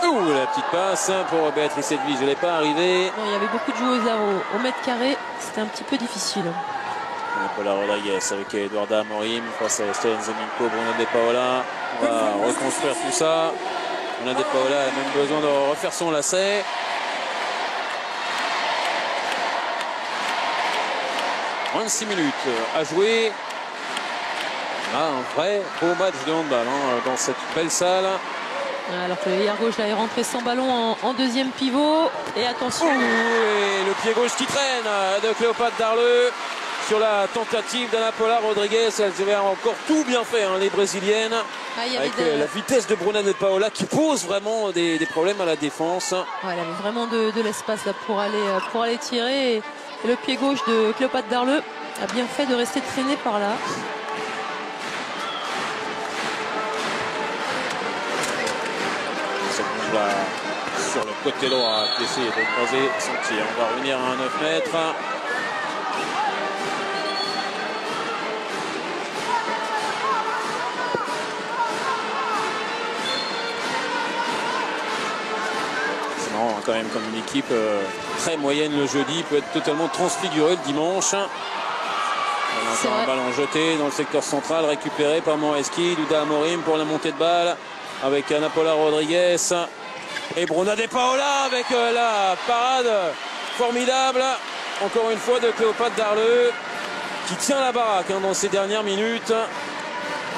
Ouh, la petite passe pour Béatrice Edwige. Elle n'est pas arrivée. Non, il y avait beaucoup de joueuses là au, au mètre carré. C'était un petit peu difficile. Paula Rodriguez avec Eduarda Morim face à Estelle Zeminko, Bruno De Paola. On va reconstruire tout ça. Bruno De Paola a même besoin de refaire son lacet. « 26 minutes à jouer. Ah, un vrai beau match de handball hein, dans cette belle salle. Alors que hier gauche là est rentré sans ballon en, en deuxième pivot. Et attention. Et le pied gauche qui traîne de Cléopâtre Darleux sur la tentative d'Anna Paula Rodriguez. Elles avaient encore tout bien fait, hein, les Brésiliennes. Ah, Avec de- euh, la vitesse de Bruna de Paola qui pose vraiment des, des problèmes à la défense. Ouais, elle avait vraiment de, de l'espace là pour aller, euh, pour aller tirer. Et, et le pied gauche de Cléopâtre Darleux a bien fait de rester traîné par là. Sur le côté droit qui essaie de croiser son tir. On va revenir à un 9 mètres. Marrant hein, quand même comme une équipe euh, très moyenne le jeudi peut être totalement transfigurée le dimanche. On a C'est encore un ballon jeté dans le secteur central récupéré par Moreski, Duda Amorim pour la montée de balle avec Ana Paula Rodriguez et Bruna De Paola avec euh, la parade formidable encore une fois de Cléopâtre Darleux qui tient la baraque hein, dans ces dernières minutes.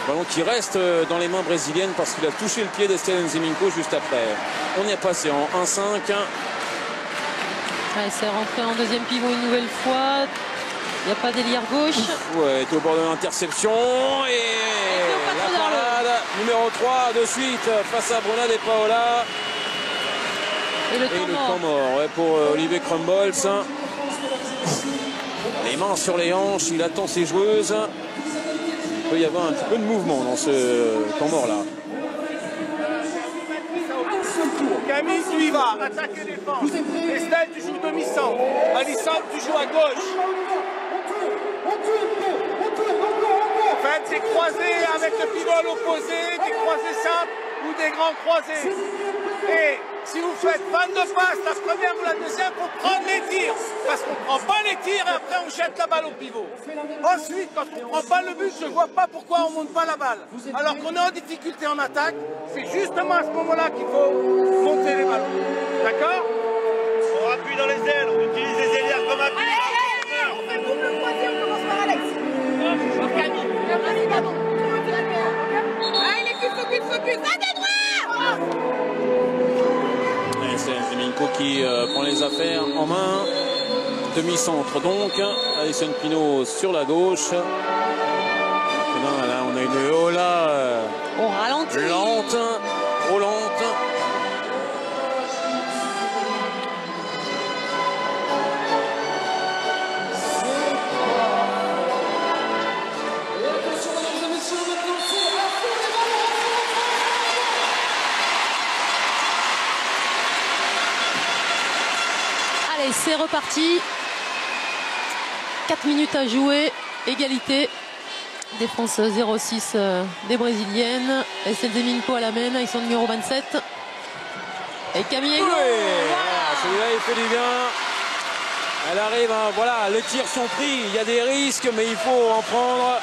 Ballon qui reste euh, dans les mains brésiliennes parce qu'il a touché le pied d'Estelle Nzeminko juste après. On y est passé en 1-5. Ouais, c'est rentré en deuxième pivot une nouvelle fois. Il n'y a pas d'élire gauche. Ouais, était au bord de l'interception et la parade numéro 3 de suite face à Bruna De Paola Et le et temps le mort. temps mort ouais, pour euh, Olivier Crumbles. Les mains sur les hanches, il attend ses joueuses. Il peut y avoir un petit peu de mouvement dans ce temps mort là. Camille, tu y vas, attaque et défense. Estelle, tu joues demi-centre. Alissandre, tu joues à gauche. Faites des croisés avec le pivot à l'opposé, des croisés simples ou des grands croisés. Et si vous faites 22 passes, la première ou la deuxième, pour prendre les tirs. Parce qu'on ne prend pas les tirs et après on jette la balle au pivot. Ensuite, quand on ne prend pas le but, je ne vois pas pourquoi on ne monte pas la balle. Alors qu'on est en difficulté en attaque, c'est justement à ce moment-là qu'il faut monter les ballons. D'accord? On appuie dans les ailes, on utilise les ailières comme appui. On fait double croisé, on commence par Alex. Camille. Camille, pardon. Allez, focus, focus, focus. Qui euh, prend les affaires en main. Demi-centre donc. Alison Pino sur la gauche. Là, on a une Ola euh, On ralentit. lente, trop Allez, c'est reparti. 4 minutes à jouer. Égalité. Défense 0-6 euh, des Brésiliennes. Estelle Zeminko à la main avec son numéro 27. Et Camille Oui, voilà, celui-là il fait du bien. Elle arrive, hein, voilà, les tirs sont pris, il y a des risques, mais il faut en prendre.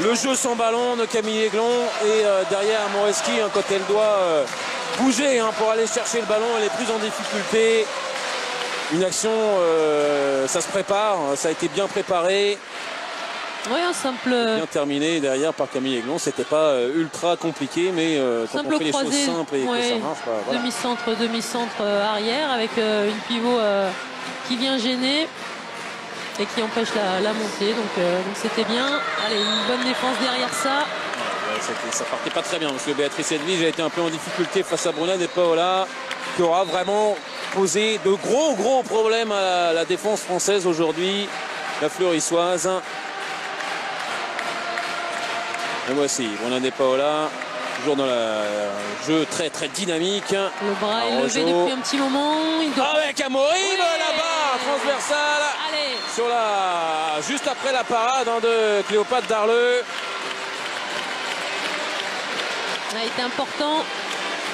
Le jeu sans ballon de Camille Aiglon et euh, derrière Moreski, hein, quand elle doit euh, bouger hein, pour aller chercher le ballon, elle est plus en difficulté. Une action, euh, ça se prépare, hein, ça a été bien préparé. Oui, un simple, Bien terminé derrière par Camille Aiglon. C'était pas euh, ultra compliqué, mais euh, quand simple on fait les choses croisé. simples et que ça marche, bah, voilà. Demi-centre, demi-centre euh, arrière avec euh, une pivot euh, qui vient gêner et qui empêche la, la montée. Donc c'était bien. Allez, une bonne défense derrière ça. Ouais, ça partait pas très bien parce que Béatrice Edwige a été un peu en difficulté face à Bruna De Paola qui aura vraiment posé de gros gros problèmes à la, défense française aujourd'hui, la fleurissoise. Et voici Bruna De Paola, toujours dans le jeu très très dynamique. Le bras est levé depuis un petit moment. Il doit... Avec Amorim Oui. là-bas, transversale. Allez, Sur la, juste après la parade hein, de Cléopâtre Darleux. a été important.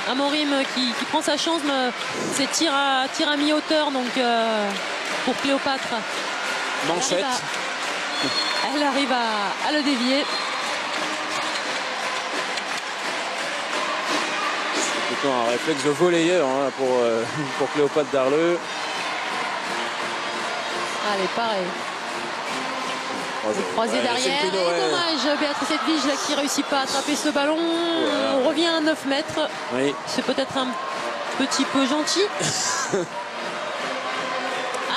Amorim qui, qui prend sa chance, mais c'est tir à, tir à mi-hauteur donc euh, pour Cléopâtre. Elle arrive Manchette. à- Elle arrive à, à le dévier. C'est plutôt un réflexe de volleyeur hein, pour, euh, pour Cléopâtre Darleux. Allez, pareil. Croisé Ouais, derrière. Et plutôt, ouais. dommage, Béatrice Edwige là, qui réussit pas à attraper ce ballon. On revient à 9 mètres. Oui, C'est peut-être un petit peu gentil.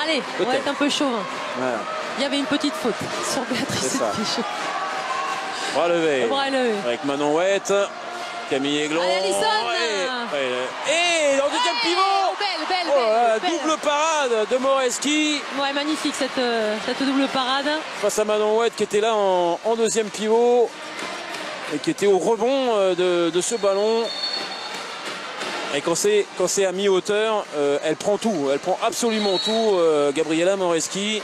Allez, on va être un peu chauvin. voilà. Il y avait une petite faute sur Béatrice. Edwige. Bras levé. Le bras levé. Avec Manon Ouette, Camille Aiglon. Allez, ouais. Et dans le deuxième pivot Belle, belle, Oh belle, belle. double parade de Moreski Ouais, magnifique cette, euh, cette double parade. face à Manon Ouette qui était là en, en deuxième pivot et qui était au rebond euh, de, de ce ballon. Et quand c'est quand c'est à mi-hauteur, euh, elle prend tout, elle prend absolument tout. euh, Gabriela Moreski.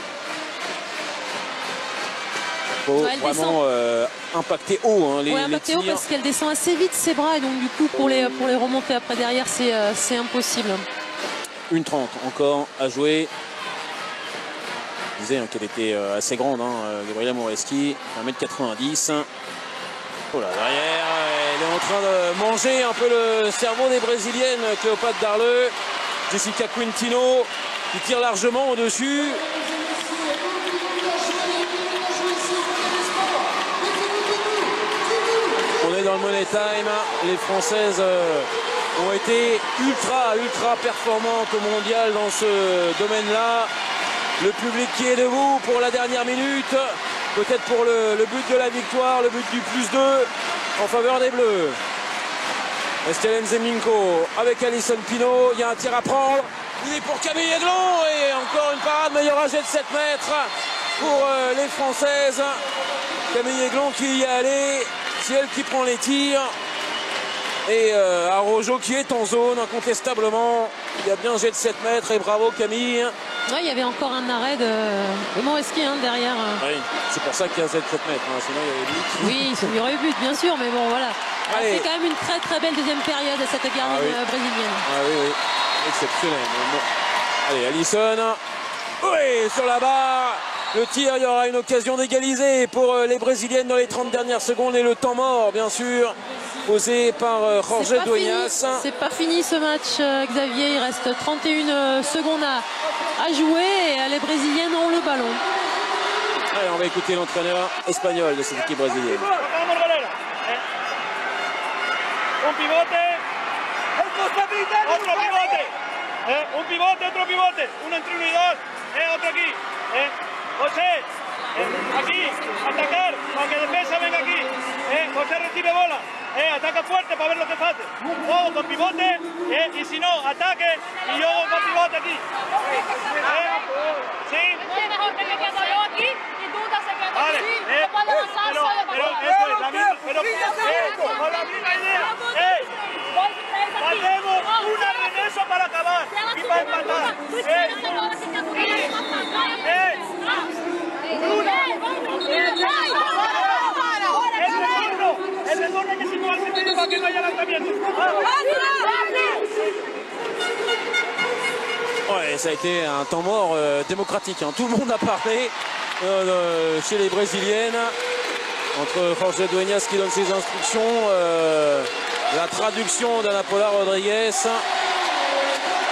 Faut Ouais, vraiment euh, impacter haut hein, les, Ouais, les impacté haut parce qu'elle descend assez vite ses bras et donc du coup pour les, pour les remonter après derrière c'est euh, impossible. Une 30 encore à jouer. Je disais hein, qu'elle était euh, assez grande, hein, euh, Gabriela Moreski, 1m90. Oh là, derrière, elle est en train de manger un peu le cerveau des Brésiliennes, Cléopâtre Darleux. Jessica Quintino qui tire largement au-dessus. Dans le Money Time. Les Françaises euh, ont été ultra, ultra performantes au mondial dans ce domaine-là. Le public qui est debout pour la dernière minute. Peut-être pour le, but de la victoire, le but du plus 2 en faveur des Bleus. Estelle Zeminko avec Alison Pino. Il y a un tir à prendre. Il est pour Camille Aiglon et encore une parade. Meilleur âge de 7 mètres pour euh, les Françaises. Camille Aiglon qui y est allée. Elle qui prend les tirs. Et euh, Arrojo qui est en zone incontestablement. Il a bien un jet de 7 mètres et bravo Camille. Ouais, il y avait encore un arrêt de, de Moreski hein, derrière. Oui, c'est pour ça qu'il y a un jet de 7 mètres. hein, Sinon il y avait but. Oui, il y aurait eu but bien sûr, mais bon voilà. Allez. C'est quand même une très très belle deuxième période à cette gardienne Ah oui. euh, brésilienne. Ah oui, oui. Exceptionnel. Bon. Allez, Allison. Oui, sur la barre. Le tir, il y aura une occasion d'égaliser pour euh, les Brésiliennes dans les 30 dernières secondes. Et le temps mort, bien sûr, posé par euh, Jorge. Dueñas. C'est pas fini ce match, euh, Xavier. Il reste 31 euh, secondes à, à jouer et les Brésiliennes ont le ballon. Allez, on va écouter l'entraîneur espagnol de cette équipe brésilienne. Un pivote. Otro pivote. Eh, Un pivote, otro pivote. Uno entre uno y dos. Otro aquí. José. eh, Aquí. Atacar. Aunque defensa venga aquí. Eh, José recibe bola. Eh, ataca fuerte para ver lo que hace. Juego con pivote. Eh, y si no, ataque. Y yo con pivote aquí. Eh, Sí. Es mejor que me quedo yo aquí y tú te se queda Vale, aquí. No puedo avanzar pero, solo pero para eso es la misma, pero con la misma idea. Hacemos No, un tres regreso para acabar y para una empatar. Eh, eh, el retorno, el retorno hay que el sitio para que no haya lanzamiento. Ouais, ça a été un temps mort euh, démocratique. hein. Tout le monde a parlé euh, euh, chez les Brésiliennes. Entre Jorge Dueñas qui donne ses instructions, euh, la traduction d'Anapola Rodriguez.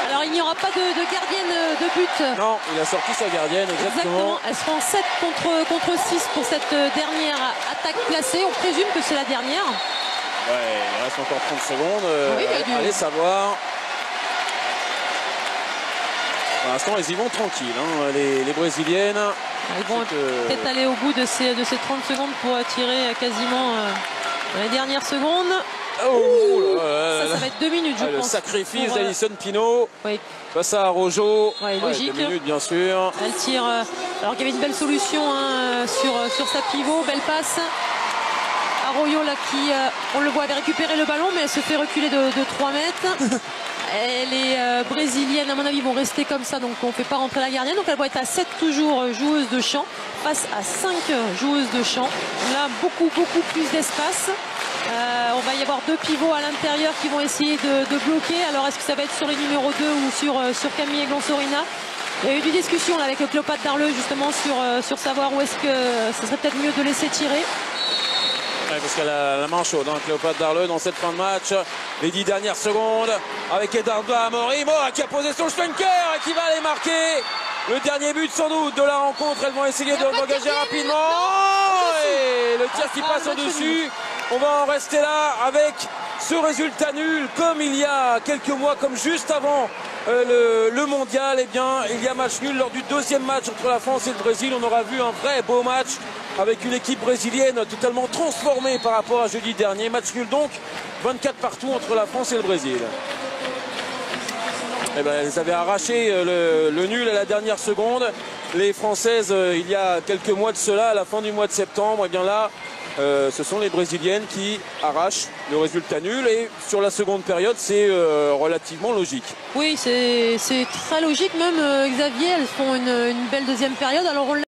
Alors il n'y aura pas de, de gardienne euh, de but. Non, il a sorti sa gardienne, exactement. Exactement. Elles seront 7 contre, contre 6 pour cette euh, dernière attaque placée. On présume que c'est la dernière. Ouais, il reste encore 30 secondes. euh, Oui, Allez savoir. Pour l'instant, elles y vont tranquilles, hein, les, les Brésiliennes. Elles vont euh, peut-être aller au bout de ces, de ces 30 secondes pour tirer quasiment euh, dans les dernières secondes. Oh, là là Ça, va être deux minutes, je Ah, le pense. sacrifice pour, euh, d'Alison oui, face à Rojo. Ouais, logique. deux minutes, bien sûr. Elle tire. euh, alors qu'il y avait une belle solution hein, euh, sur, sur sa pivot. Belle passe. Arroyo là qui, on le voit, avait récupéré le ballon, mais elle se fait reculer de, de 3 mètres. Et les euh, brésiliennes, à mon avis, vont rester comme ça, donc on ne fait pas rentrer la gardienne. Donc elle va être à 7 toujours joueuses de champ, face à 5 joueuses de champ. Là, beaucoup, beaucoup plus d'espace. Euh, on va y avoir deux pivots à l'intérieur qui vont essayer de, bloquer. Alors est-ce que ça va être sur les numéros 2 ou sur, euh, sur Camille et Glonsorina? Il y a eu des discussions avec Cléopâtre Darleux justement sur, euh, sur savoir où est-ce que ce serait peut-être mieux de laisser tirer. Ouais, parce qu'elle a la main chaude, hein, Cléopâtre Darleux dans cette fin de match. Les dix dernières secondes avec Eduardo Amorimo qui a posé son Schwenker et qui va aller marquer le dernier but sans doute de la rencontre. Elles vont essayer de l'engager rapidement. Et le tir qui Ah, passe au-dessus. On va en rester là avec ce résultat nul comme il y a quelques mois, comme juste avant euh, le, le mondial. Eh bien, il y a match nul lors du deuxième match entre la France et le Brésil. On aura vu un vrai beau match avec une équipe brésilienne totalement transformée par rapport à jeudi dernier. Match nul donc, 24 partout entre la France et le Brésil. Eh ben, elles avaient arraché euh, le, le nul à la dernière seconde. Les Françaises, euh, il y a quelques mois de cela, à la fin du mois de septembre, et bien là, euh, ce sont les Brésiliennes qui arrachent le résultat nul. Et sur la seconde période, c'est euh, relativement logique. Oui, c'est très logique même, euh, Xavier. Elles font une, une belle deuxième période. Alors on